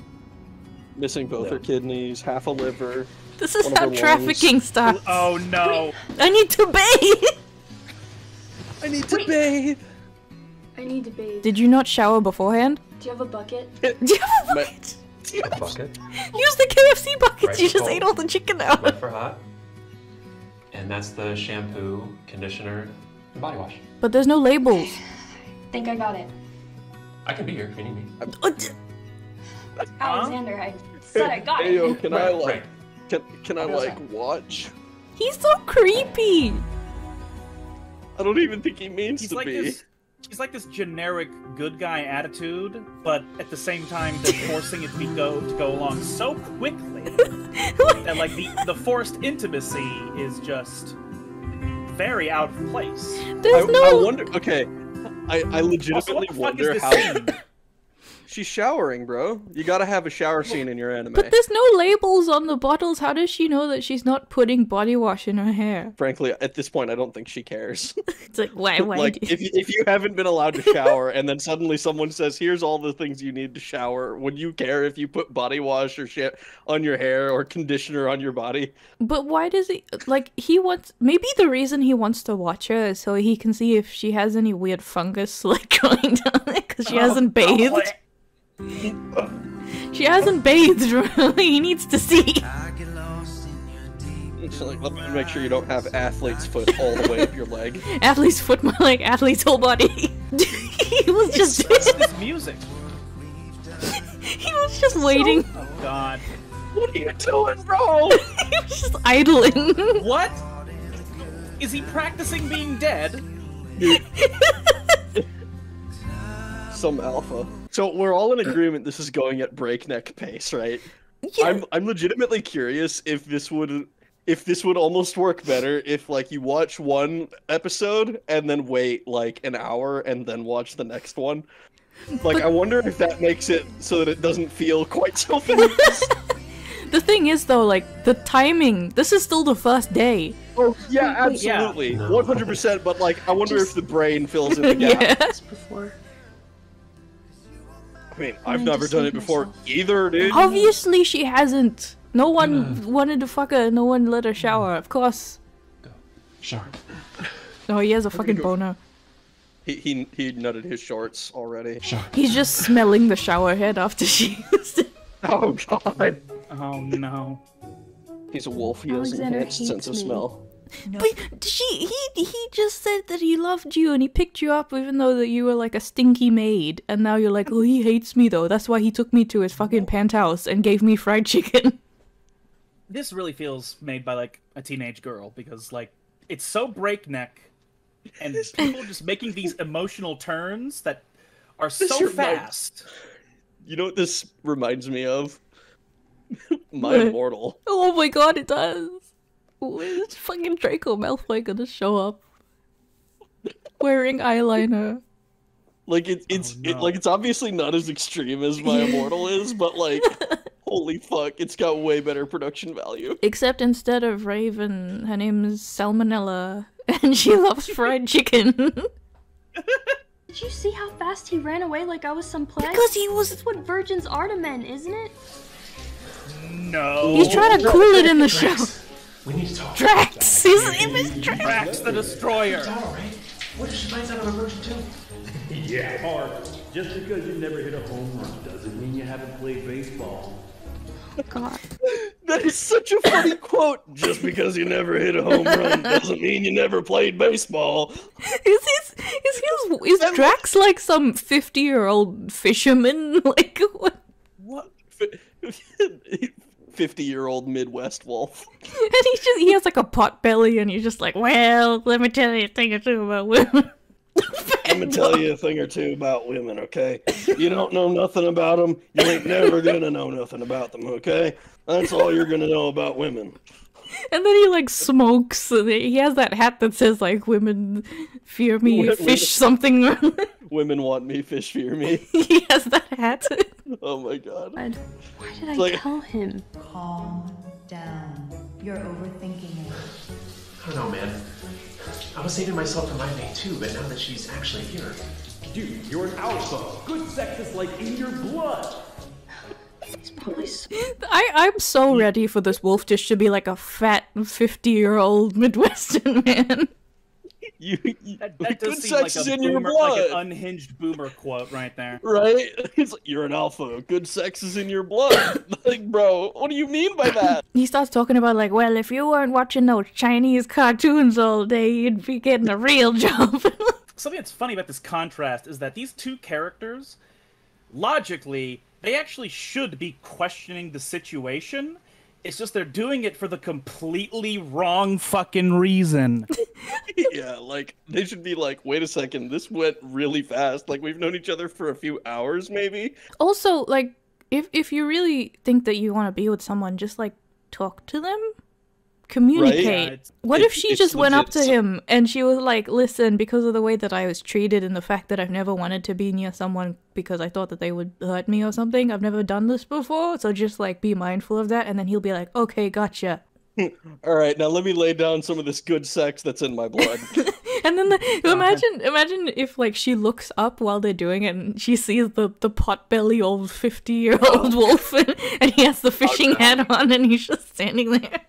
Missing both No. her kidneys, half a liver. This is One how her trafficking starts. Oh no. I need to bathe. I need to bathe! I I need to bathe. Did you not shower beforehand? Do you have a bucket? Do you have a bucket? A bucket. Use the KFC buckets. Right, you just cold. ate all the chicken out. Wet for hot. And that's the shampoo, conditioner, and body wash. But there's no labels. Think I got it. I can be here if you need me. Uh, Alexander, I said I got Hey, yo, it. can I like, right. Can can I Okay. like watch? He's so creepy. I don't even think he means He's to like be. this. He's like this generic good guy attitude, but at the same time, they're forcing it to be go to go along so quickly that like the the forced intimacy is just very out of place. There's I, no. I wonder. Okay, I I Also, legitimately what the fuck is wonder this how. She's showering, bro. You gotta have a shower scene in your anime. But there's no labels on the bottles. How does she know that she's not putting body wash in her hair? Frankly, at this point, I don't think she cares. It's like why? Why? like, do- if you, if you haven't been allowed to shower, and then suddenly someone says, "Here's all the things you need to shower," would you care if you put body wash or shit on your hair or conditioner on your body? But why does he like he wants maybe the reason he wants to watch her is so he can see if she has any weird fungus like going down there because she oh, hasn't bathed. She hasn't bathed. Really, he needs to see. It's like, let me make sure you don't have athlete's foot all the way up your leg. Athlete's foot, more like athlete's whole body. he was just What's this music? he was just waiting. Oh God. What are you doing, bro? he was just idling. What? Is he practicing being dead? Some alpha. So we're all in uh, agreement. This is going at breakneck pace, right? Yeah. I'm I'm legitimately curious if this would if this would almost work better if like you watch one episode and then wait like an hour and then watch the next one. Like I wonder if that makes it so that it doesn't feel quite so fast. The thing is though, like the timing. This is still the first day. oh yeah, absolutely, one hundred percent. But like, I wonder if the brain fills in the gaps Yeah. Before. I mean, I've never done it before either, dude. Obviously, she hasn't. No one wanted to fuck her. No one let her shower. Of course. Sure. No, he has a fucking boner. He he he nutted his shorts already. Sure. He's just smelling the shower head after she used it. Oh god. Oh no. He's a wolf. He has an Alexander enhanced sense of hates me. smell. But she, he, he just said that he loved you and he picked you up even though that you were like a stinky maid. And now you're like, oh, he hates me though. That's why he took me to his fucking penthouse and gave me fried chicken. This really feels made by like a teenage girl because like it's so breakneck and people just making these emotional turns that are This so reminds- fast. You know what this reminds me of? My What? Immortal. Oh my god, it does. When's fucking Draco Malfoy gonna show up? Wearing eyeliner. Like it, Oh, it's it, like it's obviously not as extreme as My Immortal is, but like, holy fuck, it's got way better production value. Except instead of Raven, her name is Salmonella, and she loves fried chicken. Did you see how fast he ran away like I was some plague? Because he was- That's what virgins are to men, isn't it? No. He's trying to cool it in the show. We need to talk. Drax! His name is Drax! Drax the Destroyer. Alright. What if she finds out I'm a virgin too? Yeah, Mark. Just because you never hit a home run doesn't mean you haven't played baseball. Oh, God. That is such a funny quote. Just because you never hit a home run doesn't mean you never played baseball. Is his is his is Drax like some fifty year old fisherman? Like what? What? Fifty-year-old Midwest wolf. And he's just he has like a pot belly, and he's just like, well, let me tell you a thing or two about women. I'm gonna tell you a thing or two about women, okay? You don't know nothing about them. You ain't never gonna know nothing about them, okay? That's all you're gonna know about women. And then he like smokes. and He has that hat that says like "Women fear me, Women- fish something." Women want me, fish fear me. he has that hat. Oh my god. Why did I like- tell him? Calm down. You're overthinking it. I don't know, man. I was saving myself for my day too, but now that she's actually here, Dude, you're an alpha. Good sex is like in your blood. He's probably so I I'm so ready for this wolf dish to be like a fat fifty year old Midwestern man. You, you That, that good does seem like sex a is in your boomer, like blood. an unhinged boomer quote right there. right? It's like, you're an alpha. Good sex is in your blood. like, bro, what do you mean by that? He starts talking about like, well, if you weren't watching those Chinese cartoons all day, you'd be getting a real job. Something that's funny about this contrast is that these two characters, logically, they actually should be questioning the situation. It's just they're doing it for the completely wrong fucking reason. yeah, like they should be like, wait a second, this went really fast. Like we've known each other for a few hours, maybe. also, like, if if you really think that you want to be with someone, just like talk to them, communicate. Yeah, what if she just went up to him and she was like, "Listen, because of the way that I was treated and the fact that I've never wanted to be near someone because I thought that they would hurt me or something. I've never done this before, so just like be mindful of that." And then he'll be like, "Okay, gotcha." All right, now let me lay down some of this good sex that's in my blood. And then the, uh-huh. imagine imagine if like she looks up while they're doing it and she sees the the potbelly old fifty year old wolf and, and he has the oh, fishing hat on and he's just standing there.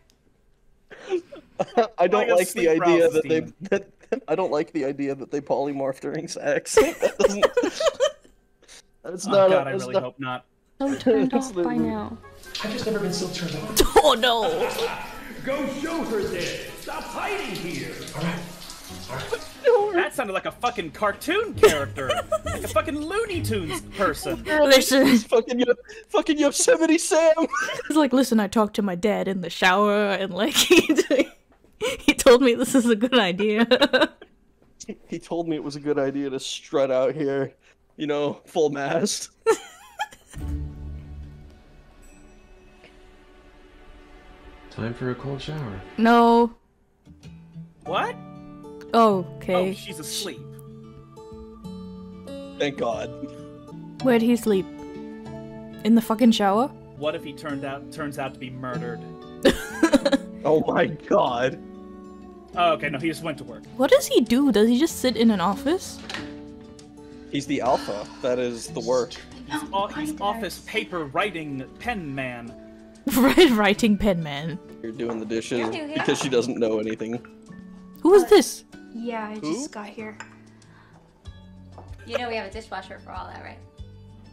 I don't Like like the idea rouse that they. That, I don't like the idea that they polymorph during sex. That doesn't. That's Oh not. god, a, I that's really not, hope not. So turned off by now. I've just never been so turned on. Oh no! Go show her then. Stop hiding here. All right. That sounded like a fucking cartoon character, like a fucking Looney Tunes person. Listen, It's fucking Yo- fucking Yosemite Sam. It's like, listen, I talked to my dad in the shower and like he he told me this is a good idea. He told me it was a good idea to strut out here, you know, full mast. Time for a cold shower. no. What? Oh, Oh, okay. she's asleep. Thank God. Where'd he sleep? In the fucking shower? What if he turned out turns out to be murdered? Oh my God. Oh, okay, no, he just went to work. What does he do? Does he just sit in an office? He's the alpha. That is the work. He's, o- he's office paper writing pen man. Right, writing pen man. You're doing the dishes You're new because she doesn't know anything. Who is this? Yeah, I Who? just got here. You know we have a dishwasher for all that, right?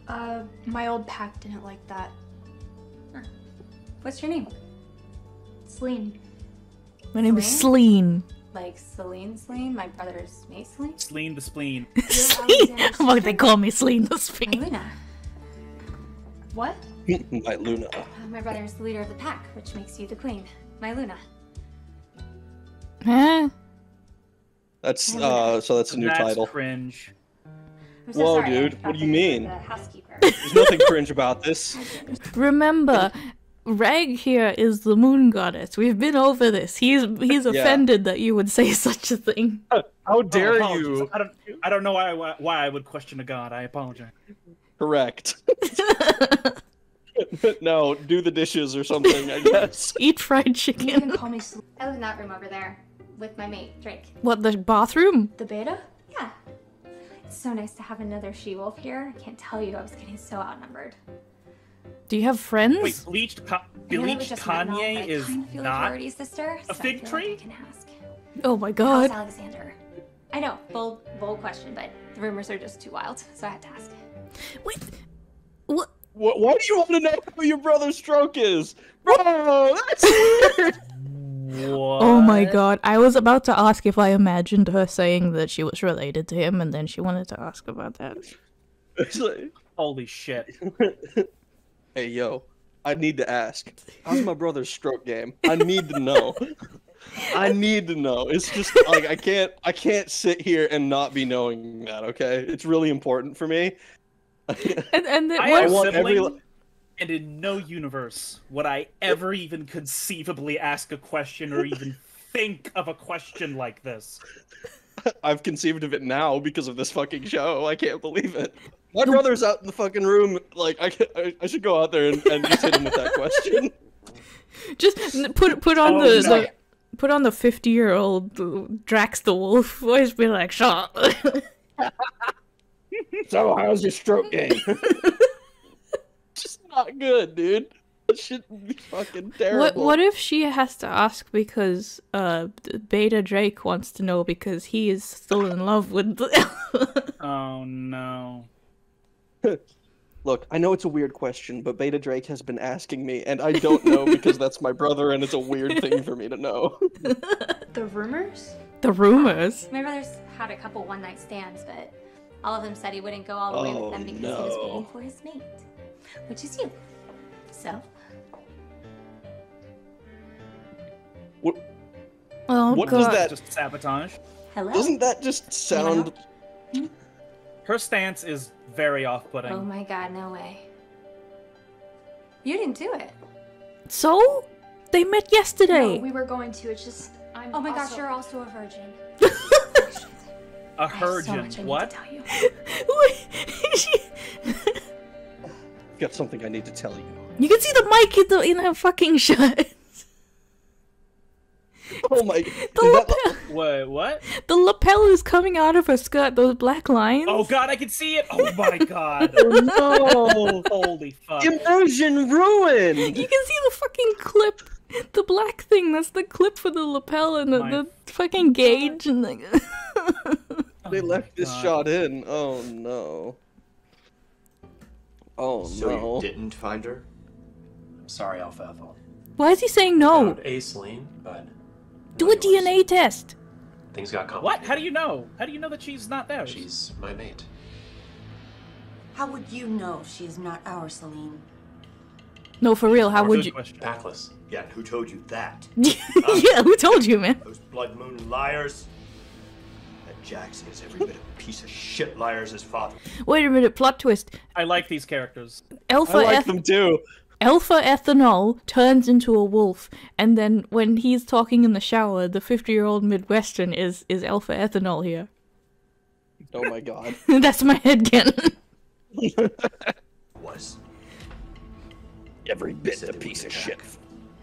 Uh, my old pack didn't like that. What's your name? Celine. My name is Celine. Like Celine Celine? My brother's mate Celine? Celine the spleen. Celine. Why they call me Celine the Sphinx? Luna. What? my Luna. Uh, my brother is the leader of the pack, which makes you the queen. My Luna. Huh? That's uh. So that's a new That's title. cringe. So Whoa, sorry, dude. What do you mean? The housekeeper. There's nothing cringe about this. Remember, Rag here is the moon goddess. We've been over this. He's he's Yeah. offended that you would say such a thing. How oh, dare Oh, you? I don't. I don't know why. Why, why I would question a god. I apologize. Correct. no, do the dishes or something. I guess. Eat fried You chicken. can call me Celine. I live in that room over there with my mate Drake. What the bathroom? The beta? Yeah. It's so nice to have another she wolf here. I can't tell you, I was getting so outnumbered. Do you have friends? Wait, bleached, Ka- I know that we bleached just met and all, Kanye but is kind of feel like not you're sister. a so fig feel tree. Like I can ask. Oh my god. How's god. Alexander? I know, bold, bold question, but the rumors are just too wild, so I had to ask. Wait. What? Wh- Why do you want to know who your brother's stroke is, bro? That's weird. What? Oh my god. I was about to ask if I imagined her saying that she was related to him and then she wanted to ask about that. Holy shit. hey, yo, I need to ask. How's my brother's stroke game? I need to know. I need to know. It's just like I can't. I can't sit here and not be knowing that. Okay, it's really important for me. And and then I what- have a want every- and in no universe would I ever even conceivably ask a question or even think of a question like this. I've conceived of it now because of this fucking show. I can't believe it. My brother's out in the fucking room. Like I, I, I should go out there and, and just hit him with that question. Just put put on Oh, the, no. the put on the fifty year old Drax the Wolf voice. Be like, shut. up." So how's your stroke game? just not good, dude. That should be fucking terrible. What what if she has to ask because uh Beta Drake wants to know because he is still in love with Oh no. Look, I know it's a weird question, but Beta Drake has been asking me, and I don't know because that's my brother, and it's a weird thing for me to know. The rumors? the rumors. My brother's had a couple one night stands, but all of them said he wouldn't go all the way Oh, with them because he was waiting for his mate, which is you. So, Oh What god. does that- Just sabotage. hello. Doesn't that just sound? Hmm? Her stance is very off-putting. Oh my god, no way. You didn't do it. So? They met yesterday. No, we were going to. It's just I'm. Oh my gosh, you're also a virgin. A I have so virgin. much I need what? to tell you. Got something I need to tell you. You can see the mic in, the, in her fucking shirt. Oh my! The lapel, Wait, what? the lapel is coming out of her skirt. Those black lines. Oh god, I can see it. Oh my god. Oh, no! Oh, holy fuck. Immersion ruined. You can see the fucking clip, the black thing. That's the clip for the lapel and the, My the fucking gauge and the. They oh, left this shot in. Oh no. Oh So no. you didn't find her? I'm sorry, Alpha Ethel. Why is he saying no? Found a Celine, but Do a DNA test. Things got complicated. What? How do you know? How do you know that she's not there? She's my mate. How would you know she's not our Celine? No, for real. How would you? Backless. Yeah, who told you that? yeah, who told you, man? Those blood moon liars? That Jackson is every bit a piece of shit liar as his father. Wait a minute. Plot twist. I like these characters. Alpha I like eth- them too. Alpha ethanol turns into a wolf, and then when he's talking in the shower, the fifty-year-old Midwestern is is alpha ethanol here. Oh my god. That's my headcanon. Was. Every bit a piece of shit.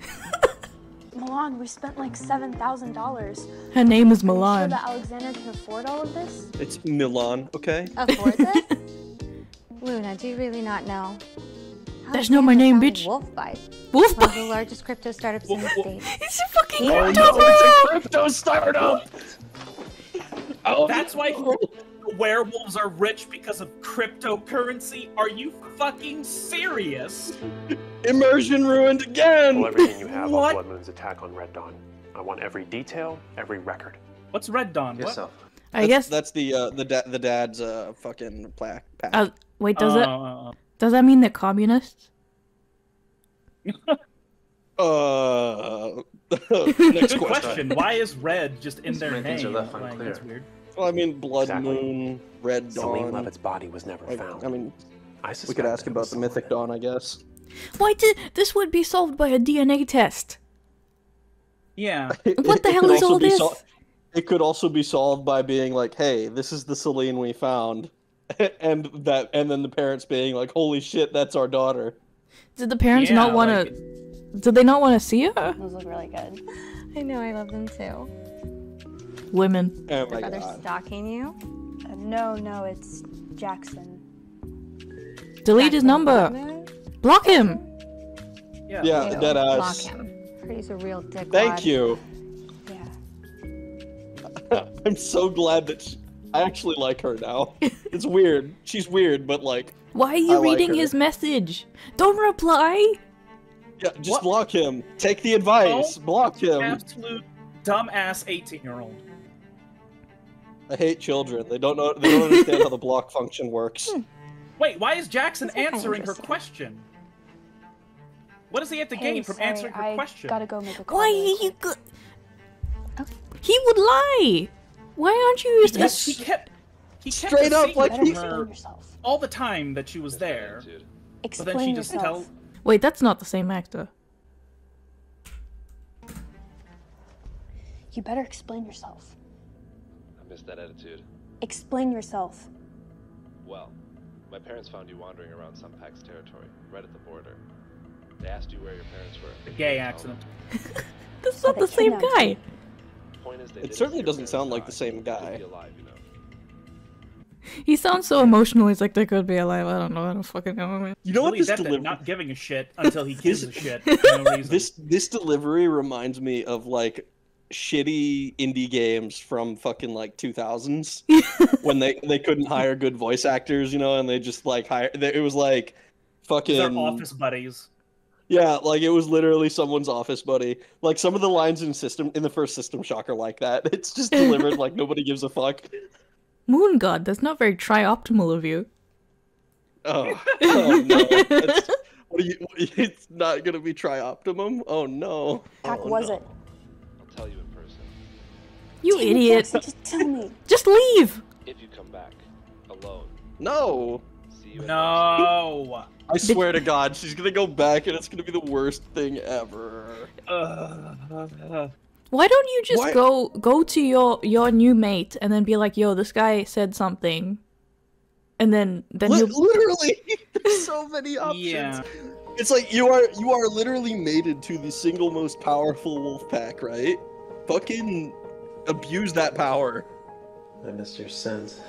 Milan, we spent like seven thousand dollars. Her name is Milan. Sure Milan. that Alexander can afford all of this? It's Milan, okay? Afford it? Luna, do you really not know? That's not my name, bitch. Wolfbite. Wolf One of the largest crypto startups in the state. It's a fucking Oh crypto no, it's a crypto startup! Oh, That's why werewolves are rich because of cryptocurrency. Are you fucking serious? Immersion ruined again! Pull everything you have What? on Blood Moon's attack on Red Dawn. I want every detail, every record. What's Red Dawn? What? Yourself. I That's- guess. that's the uh, the da- the dad's uh fucking plaque. pack. Uh, wait, does Oh, it? Does that mean they're communists? Uh, next question. question. Why is red just in their Many things name? are left Like, unclear. it's weird. Well, I mean, Blood Exactly. Moon, Red Celine Dawn. Levitt's body was never Like, found. I mean, I we could ask about the Mythic Dawn, I guess. Why did this would be solved by a DNA test? Yeah. What the hell is all this? it could also be solved by being like, "Hey, this is the Celine we found," and that, and then the parents being like, "Holy shit, that's our daughter." Did the parents Yeah, not want like to? Did they not want to see her? Those look really good. I know, I love them too. Women. Oh Your my brother stalking you? Uh, no, no, it's Jackson. Delete his number. Block him. Yeah. Yeah, Ew, dead Block ass. him. He's a real dick. Thank you. Yeah. I'm so glad that sh I actually like her now. it's weird. She's weird, but like, Why are you like reading her. his message? Don't reply. yeah, just What? block him. Take the advice. Don't block him. Absolute dumbass 18 year old. I hate children. They don't know. They don't understand how the block function works. Hmm. Wait, why is Jackson That's answering her question? What does he have to Hey, gain from sorry, answering her I question? gotta go make a call. Why are you quick. good? He would lie. Why aren't you just? Yes, he kept. He kept Straight up, secret like from he- her yourself. all the time that she was there. But then Explain she just yourself. tell. Wait, that's not the same actor. You better explain yourself. I missed that attitude. Explain yourself. Well, my parents found you wandering around Sunpack's territory, right at the border. They asked you where your parents were. A gay accident. That's So not the same guy. you. Point is, they It certainly doesn't sound like the same guy. alive, you know. He sounds so emotional. He's like, they could be alive. I don't know. I don't fucking know. Man. You know what Really this delivery? not giving a shit until he gives a shit for no reason. This this delivery reminds me of like shitty indie games from fucking like 2000s when they they couldn't hire good voice actors, you know, and they just like hire. They, it was like These are fucking office buddies. Yeah, like it was literally someone's office buddy. Like some of the lines in system in the first System Shock are like that. It's just delivered like nobody gives a fuck. Moon God, that's not very tri-optimal of you. Oh, oh no! That's- what are you? It's not gonna be Trioptimum. Oh no! Heck Oh, was no. it? I'll tell you in person. You Damn idiot. Jackson, just tell me. Just leave. If you come back alone, No! see you. No. I swear to God, she's gonna go back and it's gonna be the worst thing ever. Uh, Why don't you just Why- go go to your your new mate and then be like, "Yo, this guy said something," and then then Li- he'll literally, there's so many options. Yeah. It's like you are you are literally mated to the single most powerful wolf pack, right? Fucking abuse that power. I missed your scent.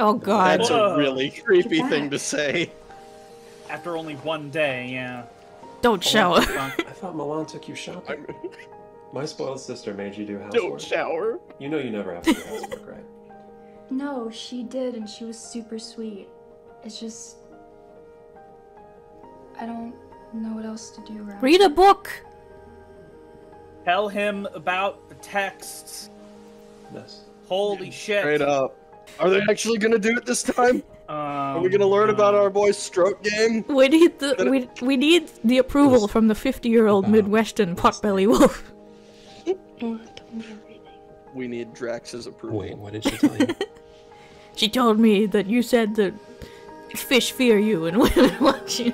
Oh God. That's Whoa. a really creepy thing to say. After only one day, yeah. Don't shower. Fuck. I thought Milan took you shopping. My spoiled sister made you do housework. Don't shower. You know you never have to do housework, right? No, she did, and she was super sweet. It's just. I don't know what else to do around. Read a book. Tell him about the texts. Yes. Holy shit. Straight up. Are they actually gonna do it this time? Um, Are we gonna learn about our boy's stroke game? We need the we we need the approval from the fifty-year-old Midwestern potbelly wolf. We need Drax's approval. Wait, what did she tell you? She told me that you said that fish fear you and women watch you.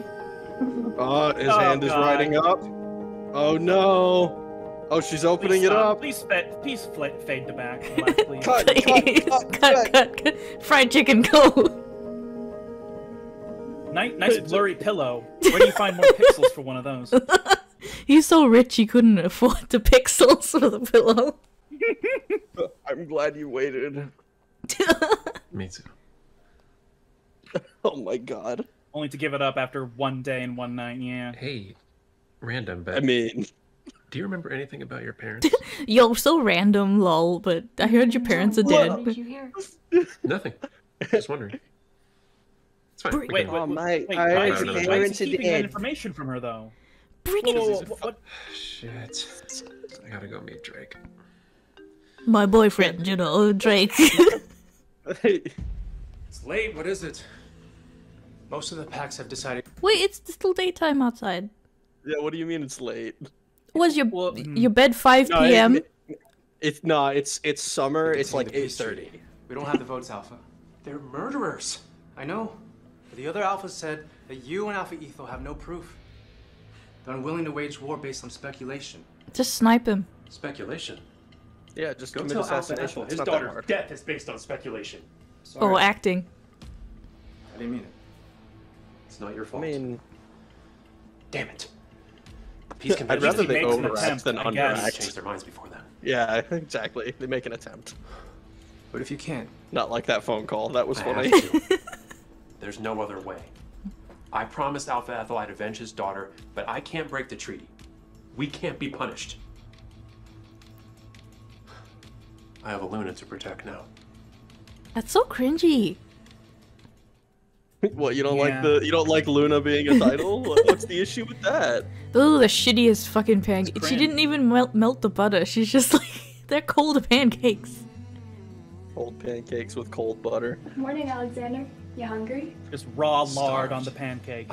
Oh, his Oh, hand is God. riding up. Oh no! Oh, she's opening Please it stop. up. Please, fa- please fla- fade to back. left, please. Cut, Please, cut, cut, cut, cut, cut. Fried chicken, go. Nice, nice blurry pillow. Where do you find more pixels for one of those? He's so rich he couldn't afford the pixels for the pillow. I'm glad you waited. Me too. Oh my god. Only to give it up after one day and one night. Yeah. Hey, random, but I mean, do you remember anything about your parents? Yo, so random, lol. But I heard your parents are What dead. did you hear? Nothing. Just wondering. It's fine. we Wait, can- wait, Oh, wait, my- wait, I why heard is he, the why is parents he are keeping that dead. information from her though? Bring it, Whoa, what, what- Shit. I gotta go meet Drake. my boyfriend, you know, Drake. It's late. What is it? Most of the packs have decided. Wait, it's still daytime outside. yeah. What do you mean it's late? Was your Well, your bed 5 No, p.m.? It's no. It's it's summer. It's Continue like the eight peace thirty. treaty. We don't have the votes, Alpha. They're murderers. I know. But the other Alphas said that you and Alpha Etho have no proof. They're unwilling to wage war based on speculation. Just snipe him. Speculation. Yeah, just Go commit tell Alpha assassination. Ethel his daughter's death is based on speculation. Oh, acting. I didn't mean it. It's not your fault. I mean, damn it. Peace I'd convention. rather they makes an overact attempt, than I underact. change their minds before then. Yeah, exactly. They make an attempt. But if you can't, Not like that phone call. That was I funny. have to. There's no other way. I promised Alpha Ethel I'd avenge his daughter, but I can't break the treaty. We can't be punished. I have a Luna to protect now. That's so cringy. what you don't Yeah. like the you don't like Luna being a title? What's the issue with that? Those are the shittiest fucking pancakes. She didn't even melt, melt the butter. She's just like, they're cold pancakes. Cold pancakes with cold butter. Morning, Alexander. You hungry? Just raw lard on the pancake.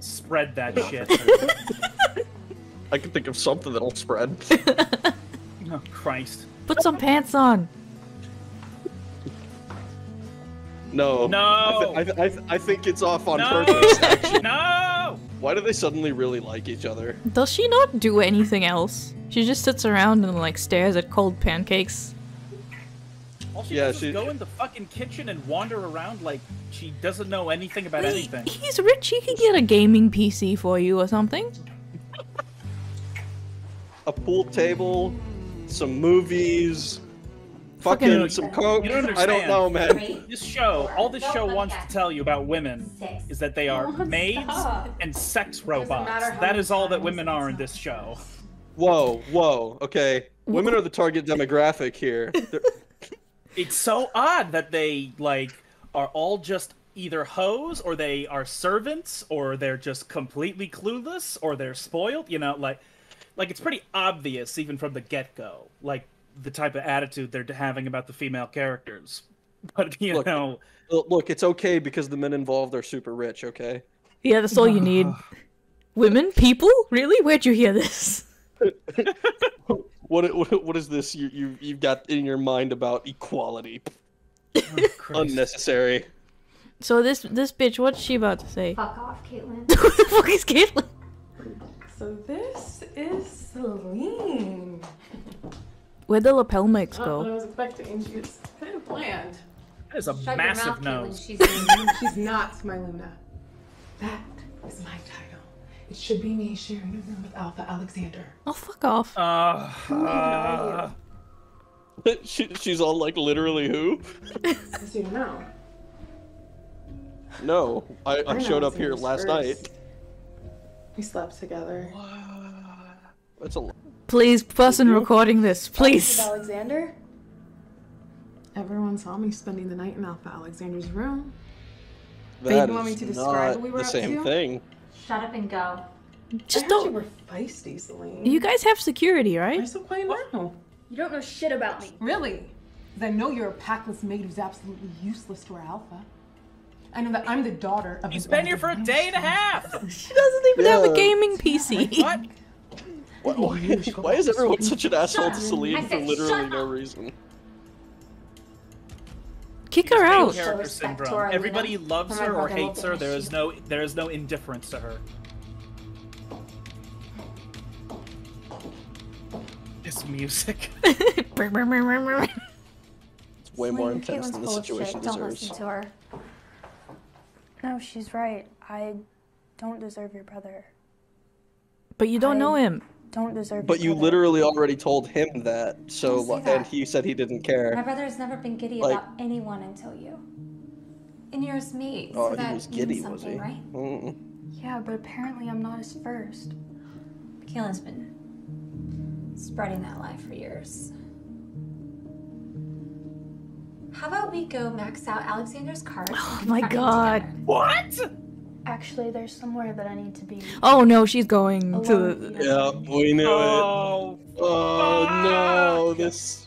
Spread that shit. I can think of something that'll spread. oh Christ. Put some pants on. No. No. I, th- I, th- I think it's off on No. purpose. Actually. No. Why do they suddenly really like each other? Does she not do anything else? She just sits around and like stares at cold pancakes. All she Yeah, does she- is go in the fucking kitchen and wander around like she doesn't know anything about He- anything. He's rich. He can get a gaming PC for you or something. A pool table, some movies. fucking some coke. You don't I don't know, man. This show, all this show wants to tell you about women is that they are maids and sex robots. matter how That many is all that women are in this show. Whoa, whoa. Okay, women are the target demographic here. They're- It's so odd that they like are all just either hoes or they are servants or they're just completely clueless or they're spoiled. You know, like like it's pretty obvious even from the get go, like the type of attitude they're having about the female characters. But you Look, know, Look, look, it's okay because the men involved are super rich. Okay. Yeah, that's all you need. Women, people, really? Where'd you hear this? What what, what is this you you you've got in your mind about equality? Oh, Unnecessary. So this this bitch, what's she about to say? Fuck off, Caitlin. Who the fuck is Caitlin? So this is Celine. Where'd the lapel mics oh, go? what I was expecting. She's kind of bland. that is a Shut your massive mouth, nose. Caitlin. She's She's not my Luna. That is my title. It should be me sharing a room with Alpha Alexander. Oh, fuck off. Uh, uh, she, she's all like literally who? Yes, you don't know. No, I, I know showed up here last first. night. We slept together. That's a Please, person recording this, please. With Alexander? Everyone saw me spending the night in Alpha Alexander's room. But you that want me to describe not what we were the up same to? thing. Shut up and go. Just I don't- You were feisty, Celine. You guys have security, right? Why so quiet now? You don't know shit about me. Really? Because I know you're a packless maid who's absolutely useless to our Alpha. I know that I'm the daughter of He's an been here for a day and a half. She doesn't even have a gaming PC. What? Why, why, why is everyone such an asshole to Celine for literally no reason? Kick her Main out. character syndrome. Everybody Luna. loves her or hates her. There is no there is no indifference to her. This music. It's way more Celine, intense Caitlin's than the full of situation. Don't deserves. listen to her. No, she's right. I don't deserve your brother. But you don't know him. Don't deserve But you brother. literally already told him that, so Don't and he said he didn't care. My brother has never been giddy Like- about anyone until you. And you're his mate, so Oh, he that was giddy, was he? right? Mm. Yeah, but apparently I'm not his first. Caitlin's been spreading that lie for years. How about we go max out Alexander's card? Oh my god. What? Actually, there's somewhere that I need to be. Oh no, she's going to the. Yeah, we knew Oh, it. Oh, oh no, this.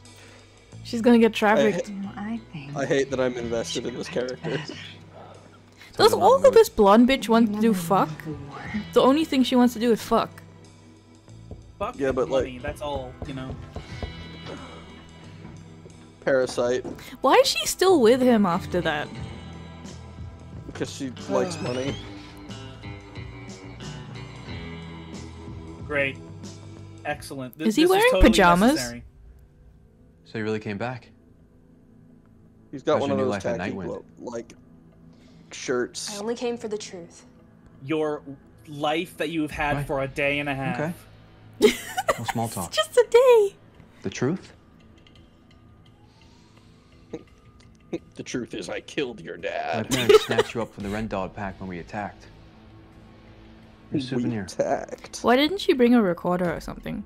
She's gonna get trafficked. I think. I hate that I'm invested in this character. Does all of this blonde bitch want to do fuck? The only thing she wants to do is fuck. fuck Yeah, but, like- That's all, you know. Parasite, Why is she still with him after that? Because she likes money. Great. Excellent. Th- Is he this wearing totally pajamas? necessary. So he really came back? He's got How's one of those life at tacky Nightwind? glo- like shirts. I only came for the truth. Your life that you've had Right. for a day and a half. Okay. No small talk. Just a day. The truth? The truth is, I killed your dad. My dad. parents snatched you up from the Red Dawn pack when we attacked. Your We souvenir. attacked. Why didn't she bring a recorder or something?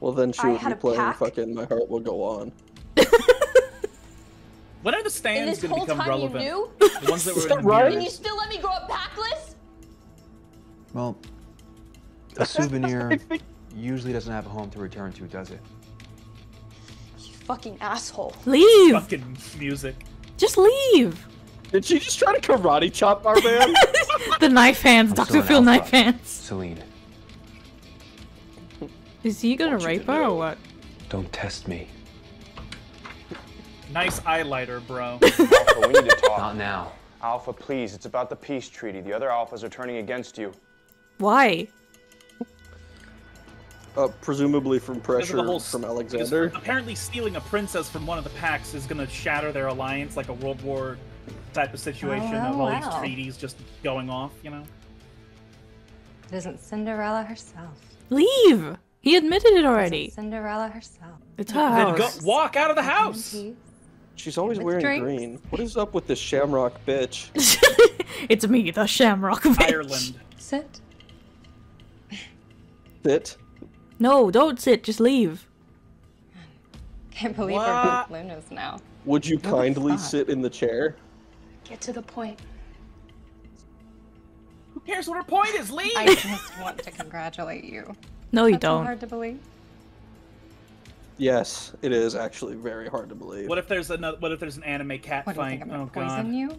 Well, then she I would be playing pack. fucking "My Heart Will Go On." When are the stands going to become time relevant? you knew? The ones that were Is in that the right? And you still let me grow up packless? Well, a souvenir usually doesn't have a home to return to, does it? You fucking asshole. Leave. Fucking music. Just leave. Did she just try to karate chop our man? The knife hands, I'm Dr. Phil knife hands. Celine, Is he gonna rape her or what? don't test me. Nice highlighter, bro. Alpha, we need to talk. Not now. Alpha, please. It's about the peace treaty. The other alphas are turning against you. Why? Uh, presumably from pressure whole from Alexander. Apparently, stealing a princess from one of the packs is going to shatter their alliance, like a World War type of situation Oh, of all wow. these treaties just going off. You know. It isn't Cinderella herself. Leave. He admitted it already. Cinderella herself. It's her Then go house. walk out of the house. She's always With wearing drinks. green. What is up with this shamrock bitch? It's me, the Shamrock bitch. Ireland. Sit. Sit. No, don't sit. Just leave. Can't believe we're What? both Lunas now. Would you What kindly sit in the chair? Get to the point. Who cares what her point is? Leave. I just want to congratulate you. No, you That's don't. hard to believe. Yes, it is actually very hard to believe. What if there's another? What if there's an anime cat What do you fight? think I'm Oh poison god. you?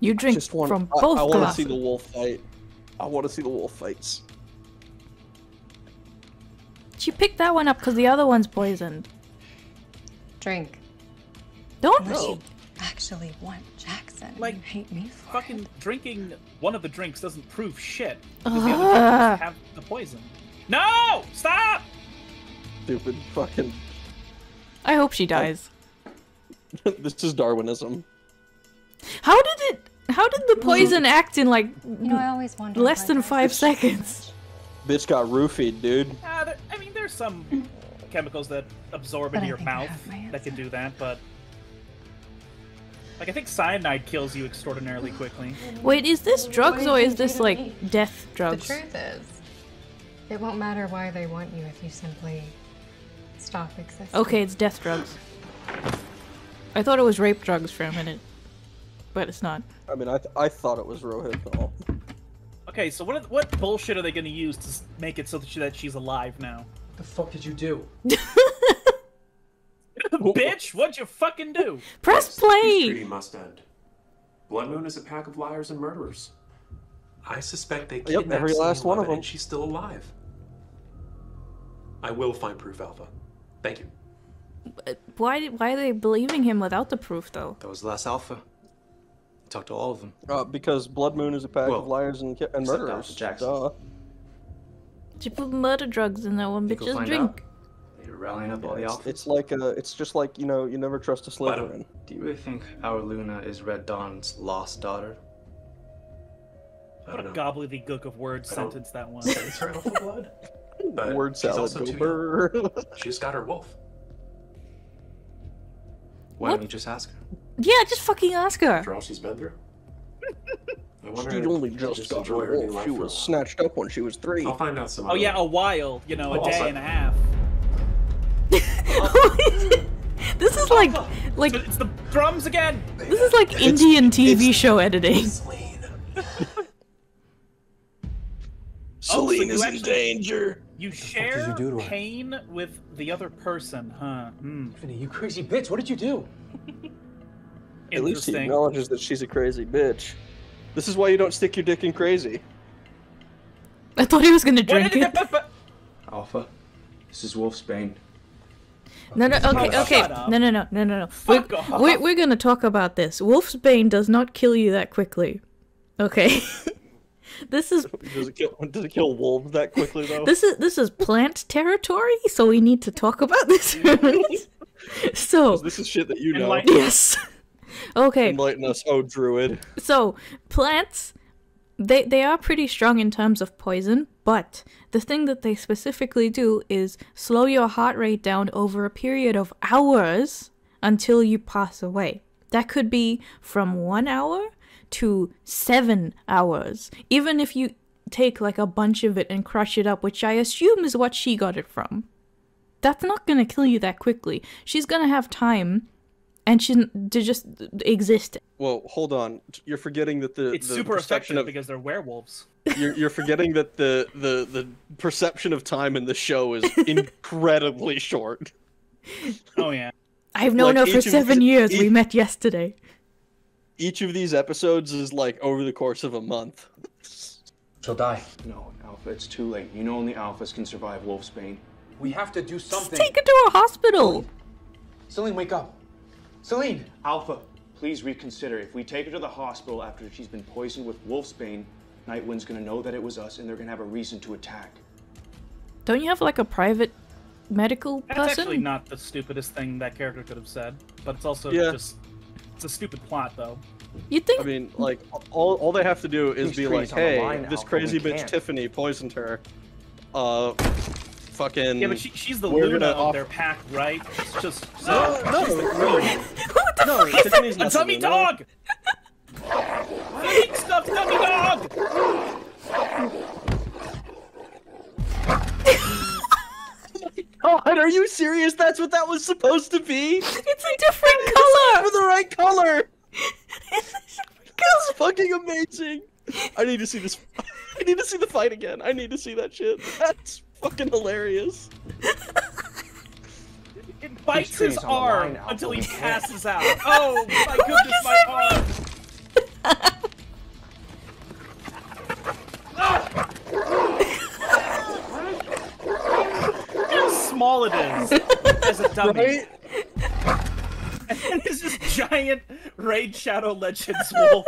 You drink just want, from I, both I want to see the wolf fight. I want to see the wolf fights. She picked that one up because the other one's poisoned. Drink. Don't. Unless you actually want Jackson. Like, you hate me for Fucking drinking one of the drinks doesn't prove shit. Because the other drinks have the poison. No! Stop! Stupid fucking. I hope she dies. this is Darwinism. How did it? How did the poison act in like You know, I always wonder. less than five seconds? Bitch got roofied, dude. Ah, there, I mean, there's some mm. chemicals that absorb But into I your mouth that can do that, but like I think cyanide kills you extraordinarily quickly. Wait, is this drugs or is this like death drugs? The truth is, it won't matter why they want you if you simply stop existing. Okay, it's death drugs. I thought it was rape drugs for a minute, but it's not. I mean, I, th- I thought it was Rohypnol. Okay, so what what bullshit are they going to use to make it so that, she, that she's alive now? What the fuck did you do? Bitch, what'd you fucking do? Press This play. treaty must end. Blood Moon is a pack of liars and murderers. I suspect they kidnapped every last one of them. and she's still alive. I will find proof, Alpha. Thank you. Why? Why are they believing him without the proof though? That was the last alpha. Talked to all of them. Uh, because Blood Moon is a pack Well, of liars and, ki- and except murderers. Alpha Jackson. Duh. She put murder drugs in that one, but we'll just drink. out? You're rallying up all the It's, it's like uh, it's just like you know, you never trust a Slytherin. Do you really think our Luna is Red Dawn's lost daughter? What a gobbledygook of words sentence that one. It's her alpha blood. But Word she's salad. also go too She's got her wolf. Why don't you just ask her? Yeah, just fucking ask her. After all she's been through. I She'd only just got her enjoy wolf. She was snatched up when she was three. I'll find out some. Oh yeah, a while, you know, a Oh, day also- and a half. This is like like It's the drums again. this is like Indian TV show editing. Oh, so Celine you is in danger. You share you do to her? pain with the other person, huh? Hmm. Tiffany, you crazy bitch! What did you do? At least he acknowledges that she's a crazy bitch. This is why you don't stick your dick in crazy. I thought he was gonna drink did it. Alpha, this is Wolfsbane. No, no, okay, okay. shut. No, no, no, no, no, no. We're, off. we're, we're gonna talk about this. Wolf's Bane does not kill you that quickly. Okay? this is Does it kill? Does it kill wolves that quickly though? this is this is plant territory, so we need to talk about this. so This is shit that you know. Enlighten- yes. Okay. Enlighten us, oh druid. So plants, they they are pretty strong in terms of poison, but the thing that they specifically do is slow your heart rate down over a period of hours until you pass away. That could be from one hour to seven hours, even if you take like a bunch of it and crush it up, which I assume is what she got it from. That's not gonna kill you that quickly. She's gonna have time, and she to just exist Well, hold on. You're forgetting that the It's the super perception of because they're werewolves. you're, you're forgetting that the, the the perception of time in the show is incredibly short. Oh yeah. I've known Like, her for each of seven these- years. We met yesterday. Each of these episodes is like over the course of a month. She'll die. No, Alpha, it's too late. You know only Alphas can survive Wolfsbane. We have to do something. Take her to a hospital. Celine, wake up. Celine! Alpha, please reconsider. If we take her to the hospital after she's been poisoned with Wolfsbane, Nightwind's gonna know that it was us and they're gonna have a reason to attack. Don't you have like a private medical That's person? actually not the stupidest thing that character could have said, but it's also Yeah. just it's a stupid plot though. You think? I mean, like all, all they have to do is These be like, "Hey, line, this Alpha, crazy bitch can't." Tiffany poisoned her. Uh, fucking. Yeah, but she, she's the we're Luna gonna of off- their pack, right? It's just No, no, she's the no. queen. No, Tiffany's A not tummy the Luna. dog. Big stuffed tummy dog. God, are you serious? That's what that was supposed to be? It's a different color. For the right color. That's fucking amazing. I need to see this. I need to see the fight again. I need to see that shit. That's fucking hilarious. It bites his train's on the arm until he passes out. Oh my goodness, my arm. Look how small it is as a dummy. Right? And then there's this giant Raid Shadow Legends wolf.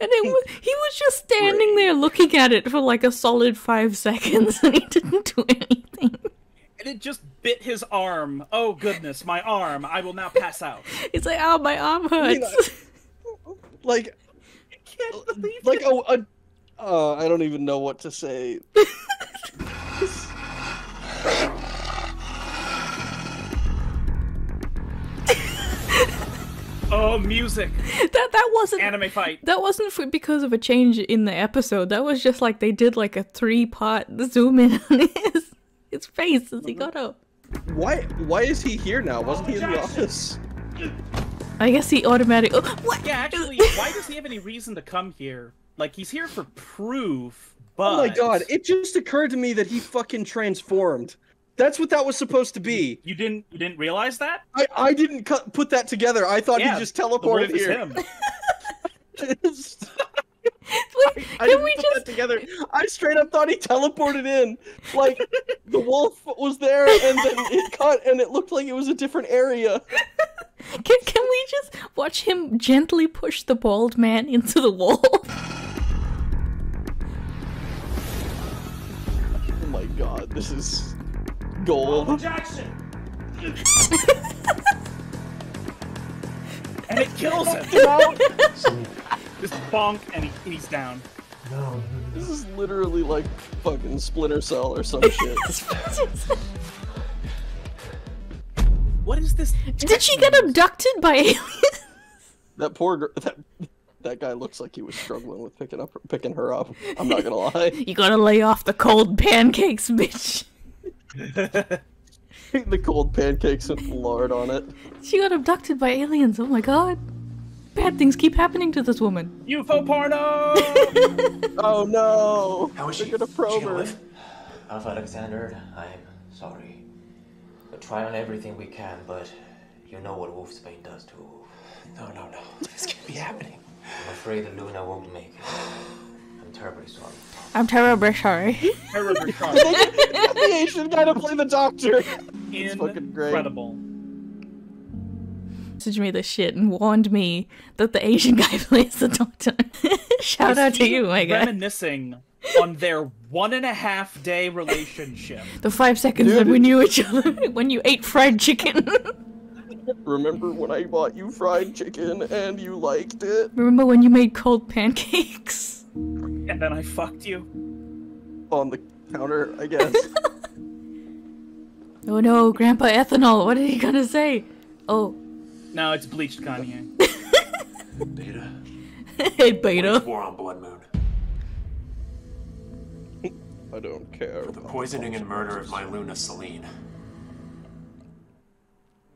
And it was, he was just standing there looking at it for like a solid five seconds, and he didn't do anything. And it just bit his arm. Oh goodness, my arm. I will now pass out. It's like, oh, my arm hurts. Like, like a, a uh, I don't even know what to say. Oh, music. that that wasn't Anime fight. That wasn't for, because of a change in the episode. That was just like they did like a three part zoom in on his his face as he got up. Why? Why is he here now? Wasn't he in the office? I guess he automatic. Oh, what? Yeah, actually, why does he have any reason to come here? Like he's here for proof, but Oh my god! It just occurred to me that he fucking transformed. That's what that was supposed to be. You didn't. You didn't realize that? I I didn't cut, put that together. I thought Yeah, he just the teleported wolf is here. him. Wait, I didn't put that together. I straight up thought he teleported in. Like the wolf was there, and then it cut, and it looked like it was a different area. Can, can we just watch him gently push the bald man into the wall? Oh my god, this is gold. Jackson. and it kills him. Just bonk, and he, he's down. No, this is literally like fucking Splinter Cell or some shit. What is this? Did she get abducted by aliens? that poor girl. That, that guy looks like he was struggling with picking up picking her up. I'm not gonna lie. You gotta lay off the cold pancakes, bitch. the cold pancakes and lard on it. She got abducted by aliens. Oh my god. Bad things keep happening to this woman. UFO porno. oh no! How is They're she? gonna probe She gonna her. live? Alpha Alexander, I'm sorry. We'll try on everything we can, but you know what Wolfsbane does to No, no, no. This can't be happening. I'm afraid the Luna won't make it. I'm terribly sorry. I'm terribly sorry. Terribly sorry. the Asian guy to play the doctor. It's fucking great. Incredible. Messaged me this shit and warned me that the Asian guy plays the doctor. Shout Is out to you, my guy. Reminiscing on their one and a half day relationship. The five seconds that we knew each other when you ate fried chicken. Remember when I bought you fried chicken and you liked it? Remember when you made cold pancakes? And then I fucked you. On the counter, I guess. Oh no, Grandpa Ethanol, what are you gonna say? Oh, No, it's bleached Kanye. Beta. hey, Beta. War on Blood Moon. I don't care. For the poisoning and murder of my Luna Celine.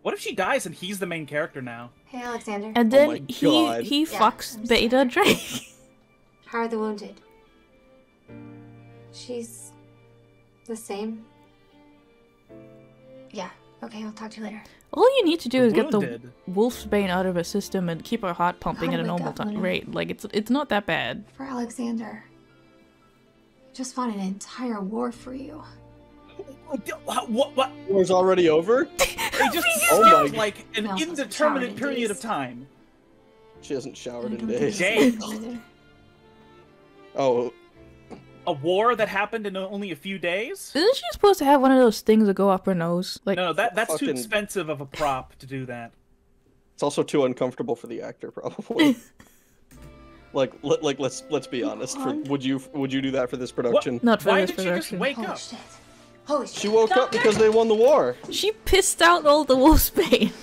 What if she dies and he's the main character now? Hey, Alexander. And Oh then my he God. he Yeah, fucks Beta Drake. How are the wounded? She's the same. Yeah. Okay, I'll talk to you later. All you need to do is get the Wounded. Wolf's Bane out of her system and keep her heart pumping How at a normal up, time rate. Like it's it's not that bad. For Alexander. I just fought an entire war for you. What? What? what? War's already over? They just Oh skipped my- like an Mel indeterminate period days. of time. She hasn't showered in days. Days. Oh, A war that happened in only a few days? Isn't she supposed to have one of those things that go up her nose? Like No, that that's too expensive of a prop to do that. it's also too uncomfortable for the actor, probably. like, let, like let's let's be honest. For, would you would you do that for this production? not for Why this did she just wake Holy up? shit. Holy She woke up because they won the war. She pissed out all the wolfsbane.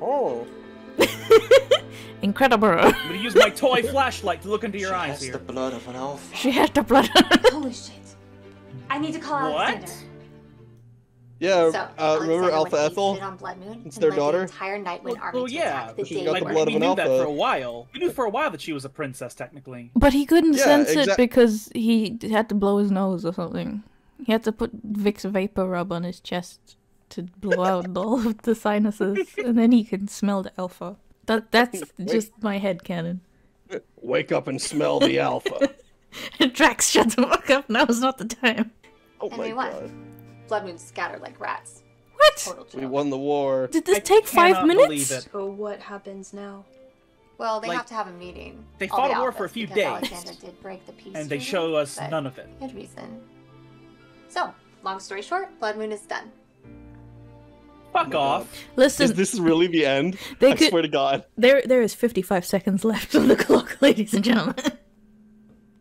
Oh. Incredible. I'm gonna use my toy flashlight to look into your eyes here. She has the blood of an elf. She had the blood. Holy shit. I need to call What? Alexander. Yeah, So, uh, remember Alpha went Ethel? on Blood Moon It's their daughter. The entire night when army Well, yeah, the She day got the blood we of an knew that for a while. We knew for a while that she was a princess, technically. But he couldn't Yeah, sense it because he had to blow his nose or something. He had to put Vicks vapor rub on his chest to blow out all of the sinuses, and then he can smell the alpha. That that's just my head canon. Wake up and smell the alpha. Drax, shut the fuck up. Now's not the time. Oh And my god. won. God. Blood Moon scattered like rats. What? We won the war. Did this I take five cannot minutes? believe it. So what happens now? Well, they Like, have to have a meeting. they fought the a war for a few days. Alexander did break the peace And they show us none of it. Good reason. So, long story short, Blood Moon is done. Fuck oh off. Listen, Is this really the end? They I could- swear to God. there there is 55 seconds left on the clock, ladies and gentlemen.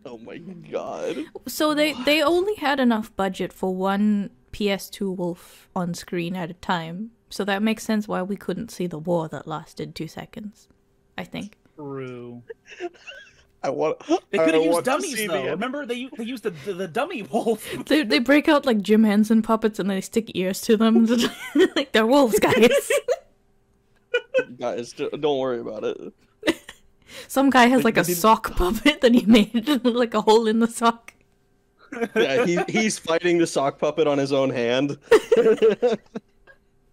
Oh my God. So they they only had enough budget for one PS2 wolf on screen at a time. So that makes sense why we couldn't see the war that lasted 2 seconds. I think. True. I want. They could have used dummies see the though. Remember they they used the the, the dummy wolf. They they break out like Jim Henson puppets and they stick ears to them. like they're wolves, guys. Guys, don't worry about it. Some guy has They- like a sock puppet that he made like a hole in the sock. Yeah, he, he's fighting the sock puppet on his own hand.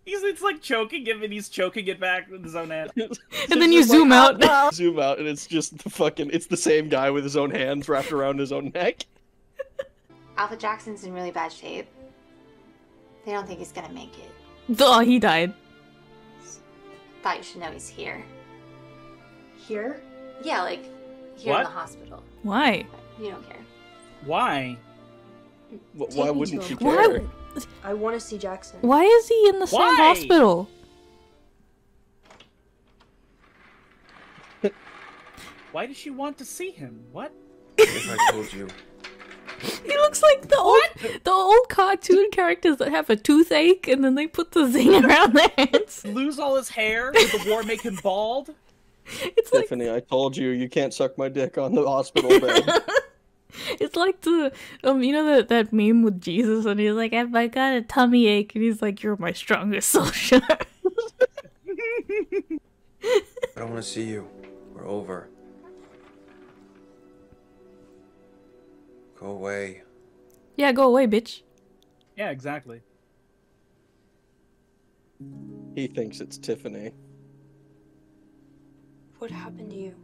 He's it's like choking him and he's choking it back with his own hand. And then you zoom out. Ah, ah. Zoom out, and it's just the fucking. It's the same guy with his own hands wrapped around his own neck. Alpha Jackson's in really bad shape. They don't think he's gonna make it. Oh, he died. Thought you should know he's here. Here? Yeah, like here in the hospital. Why? You don't care. Why? Wh- Why wouldn't to you. Why- care? I want to see Jackson. Why is he in the same Why? hospital? Why does she want to see him? What? If I told you. He looks like the old the old cartoon characters that have a toothache and then they put the thing around their hands. Lose all his hair? Did the war make him bald? It's like I told you you can't suck my dick on the hospital bed. it's like the um you know that that meme with Jesus and he's like I've I got a tummy ache and he's like you're my strongest soldier. I don't want to see you. We're over. Go away. yeah, go away, bitch. Yeah, exactly. he thinks it's Tiffany. What happened to you?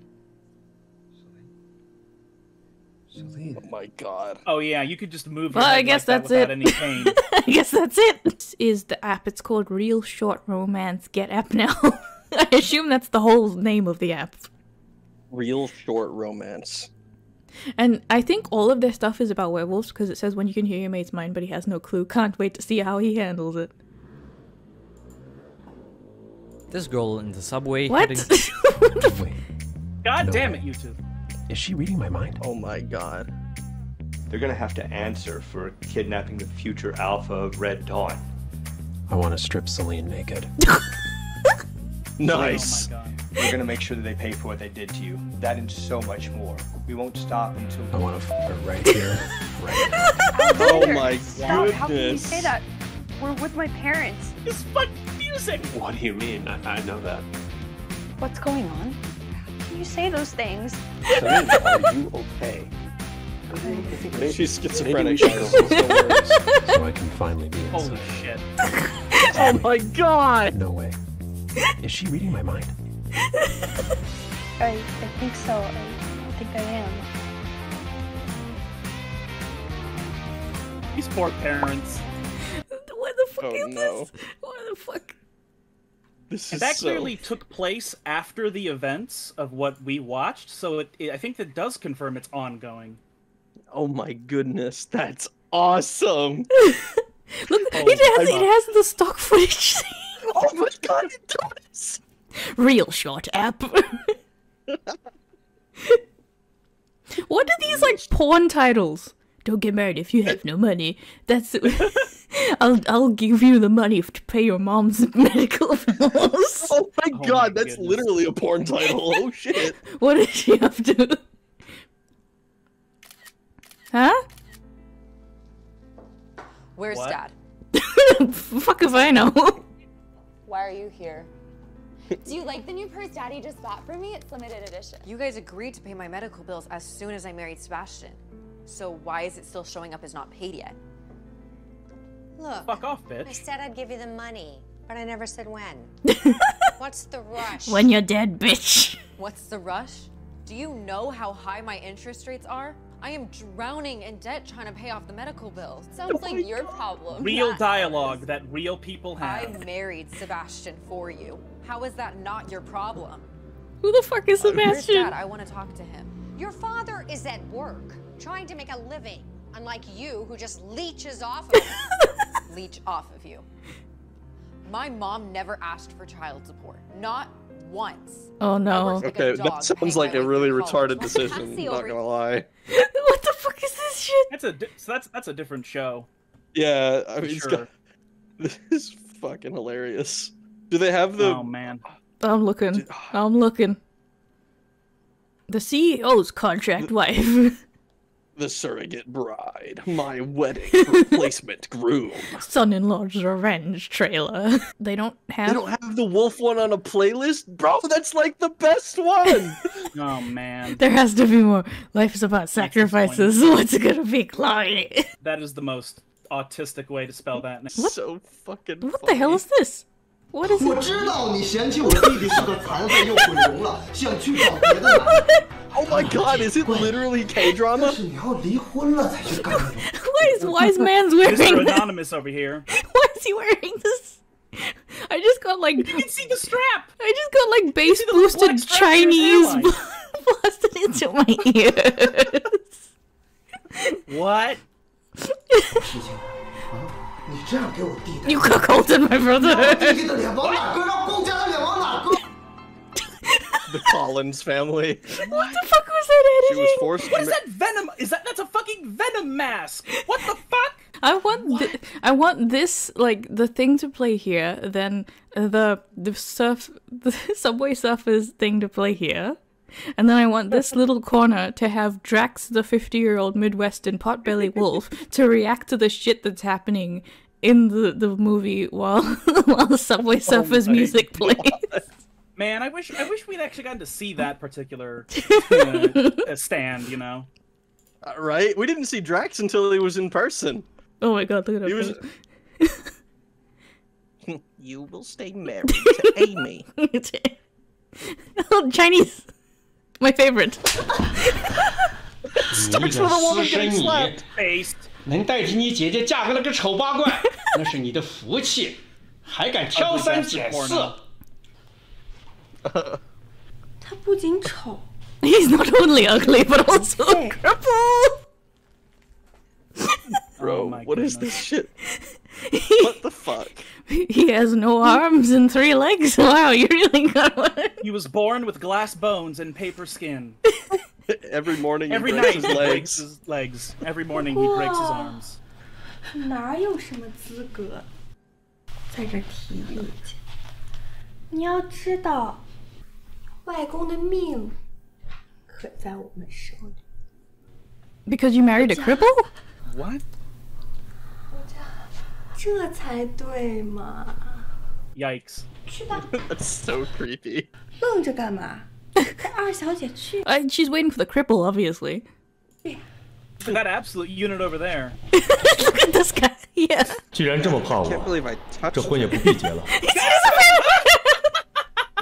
Celine. Oh my god. Oh yeah, you could just move. Well, I guess like that that's without it. Any pain. I guess that's it. This is the app. It's called ReelShort Romance Get App now. I assume that's the whole name of the app. ReelShort romance. And I think all of their stuff is about werewolves because it says when you can hear your mate's mind, but he has no clue. Can't wait to see how he handles it. This girl in the subway What? heading. Wait, God No. damn it, you two. Is she reading my mind? Oh my god. They're gonna have to answer for kidnapping the future Alpha of Red Dawn. I want to strip Celine naked. Nice. Oh We're gonna make sure that they pay for what they did to you. That and so much more. We won't stop until. I want to f her right here, right now. Oh my Stop. How can you say that? We're with my parents. This fucking music. What do you mean? I, I know that. What's going on? How can you say those things? Celine, are you okay? She's Maybe schizophrenic. we should go so so I can finally be Holy inside. shit. oh my god. No way. Is she reading my mind? I, I think so. I, I think I am. These poor parents. What the fuck Oh is no. this? What the fuck? This And is that so. clearly took place after the events of what we watched, so it, it, I think that does confirm it's ongoing. Oh my goodness, that's awesome. Look, Oh, it has it has the stock footage. Oh my god, it does. ReelShort app. what are these like porn titles? Don't get married if you have no money. That's I'll I'll give you the money to pay your mom's medical bills. Oh, oh my god, that's literally a porn title. Oh shit. What does she have to? Huh? Where's What? Dad? Fuck if I know. Why are you here? Do you like the new purse Daddy just bought for me? It's limited edition. You guys agreed to pay my medical bills as soon as I married Sebastian. So why is it still showing up as not paid yet? Look. Fuck off, bitch. I said I'd give you the money, but I never said when. What's the rush? When you're dead, bitch. What's the rush? Do you know how high my interest rates are? I am drowning in debt trying to pay off the medical bills. Oh Sounds like your problem. Real not dialogue that real people have. I married Sebastian for you. How is that not your problem? Who the fuck is Where's Sebastian? Dad? I want to talk to him. Your father is at work, trying to make a living, unlike you, who just leeches off of it. Leech off of you. My mom never asked for child support. Not once. Oh no. Okay, that sounds like a really retarded decision. Not gonna lie. what the fuck is this shit? That's a di- so that's that's a different show. Yeah, I For mean, sure. got- this is fucking hilarious. Do they have the? Oh man. I'm looking. Ah. I'm looking. The CEO's contract wife. The surrogate bride, my wedding replacement groom. Son-in-law's revenge trailer. They don't have. They don't have the wolf one on a playlist, bro. That's like the best one. Oh man. There has to be more. Life is about sacrifices. What's it gonna be, Chloe? That is the most autistic way to spell that. name. So fucking. What the hell is this? What is 我 it? 知道你嫌弃我弟弟是个残废又毁容了，想去找别的男人。 Oh my god, is it literally K drama? 但是你要离婚了才去干这种。 Why is wise man's wearing Mr. this? Anonymous over here. Why is he wearing this? I just got like. You can see the strap. I just got like bass the boosted black strap in his Chinese hairline. blasted into my ears. What? 你这样给我弟弟， You cuckolded my 让 brother. 我弟弟的脸往哪搁？让公家的脸往哪搁？ The Collins family. What the fuck was that She was editing? forced. What to is ma- that venom? Is that that's a fucking venom mask? What the fuck? I want thi- I want this like the thing to play here, then the the surf the subway surfers thing to play here. And then I want this little corner to have Drax, the 50 year old Midwestern potbelly wolf, to react to the shit that's happening in the, the movie while while the subway surfers my music plays. Man, I wish I wish we'd actually gotten to see that particular uh, uh, stand. You know. Uh, right? We didn't see Drax until he was in person. Oh my god, look at He him. was. you will stay married to Amy. oh, Chinese. My favorite. Starts with a woman getting slapped. Based. 能代替你姐姐嫁给了个丑八怪，那是你的福气，还敢挑三拣四。他不仅丑， He's not only ugly, but also crippled. Bro, what is this shit? what the fuck? He has no arms and three legs. Wow, you really got one. He was born with glass bones and paper skin. Every morning he Every breaks night his he breaks legs. his legs. Every morning he breaks his arms. 哪有什么资格在这提意见？你要知道，外公的命可在我们手里。 Because you married a cripple? What? 这才对嘛！ Yikes. 去吧， That's so creepy. 愣着干嘛？带二小姐去。 Uh, she's waiting for the cripple, obviously. That absolute unit over there. Look at this guy. Yeah. 既然这么怕 Can't 我， believe I touched 这婚也不必结了。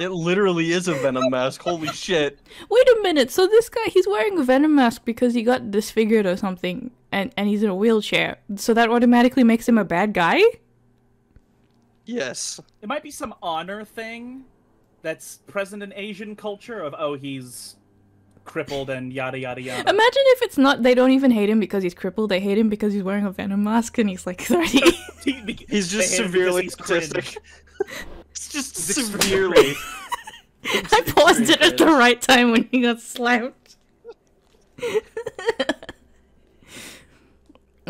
It literally is a venom mask. Holy shit. Wait a minute. So this guy, he's wearing a venom mask because he got disfigured or something, and and he's in a wheelchair. So that automatically makes him a bad guy. Yes. It might be some honor thing that's present in Asian culture of oh he's crippled and yada yada yada. Imagine if it's not. They don't even hate him because he's crippled. They hate him because he's wearing a venom mask and he's like thirty. He's just They hate him severely he's autistic. it's just He's extremely severely. I paused it at the right time when he got slapped.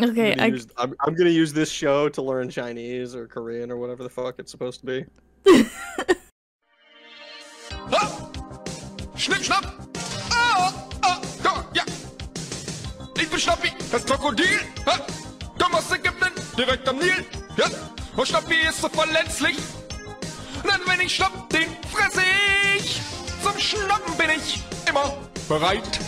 Okay, I'm gonna, I- use, I'm, I'm gonna use this show to learn Chinese or Korean or whatever the fuck it's supposed to be. Schnipp, schnapp! Ah, ah, da, ja! Ich bin Schnappi, das Krokodil! Ha? Komm aus Ägypten, direkt am Nil! Ja? Und Schnappi ist so verletzlich! Denn wenn ich schnapp, den fresse ich! Zum Schnappen bin ich immer bereit!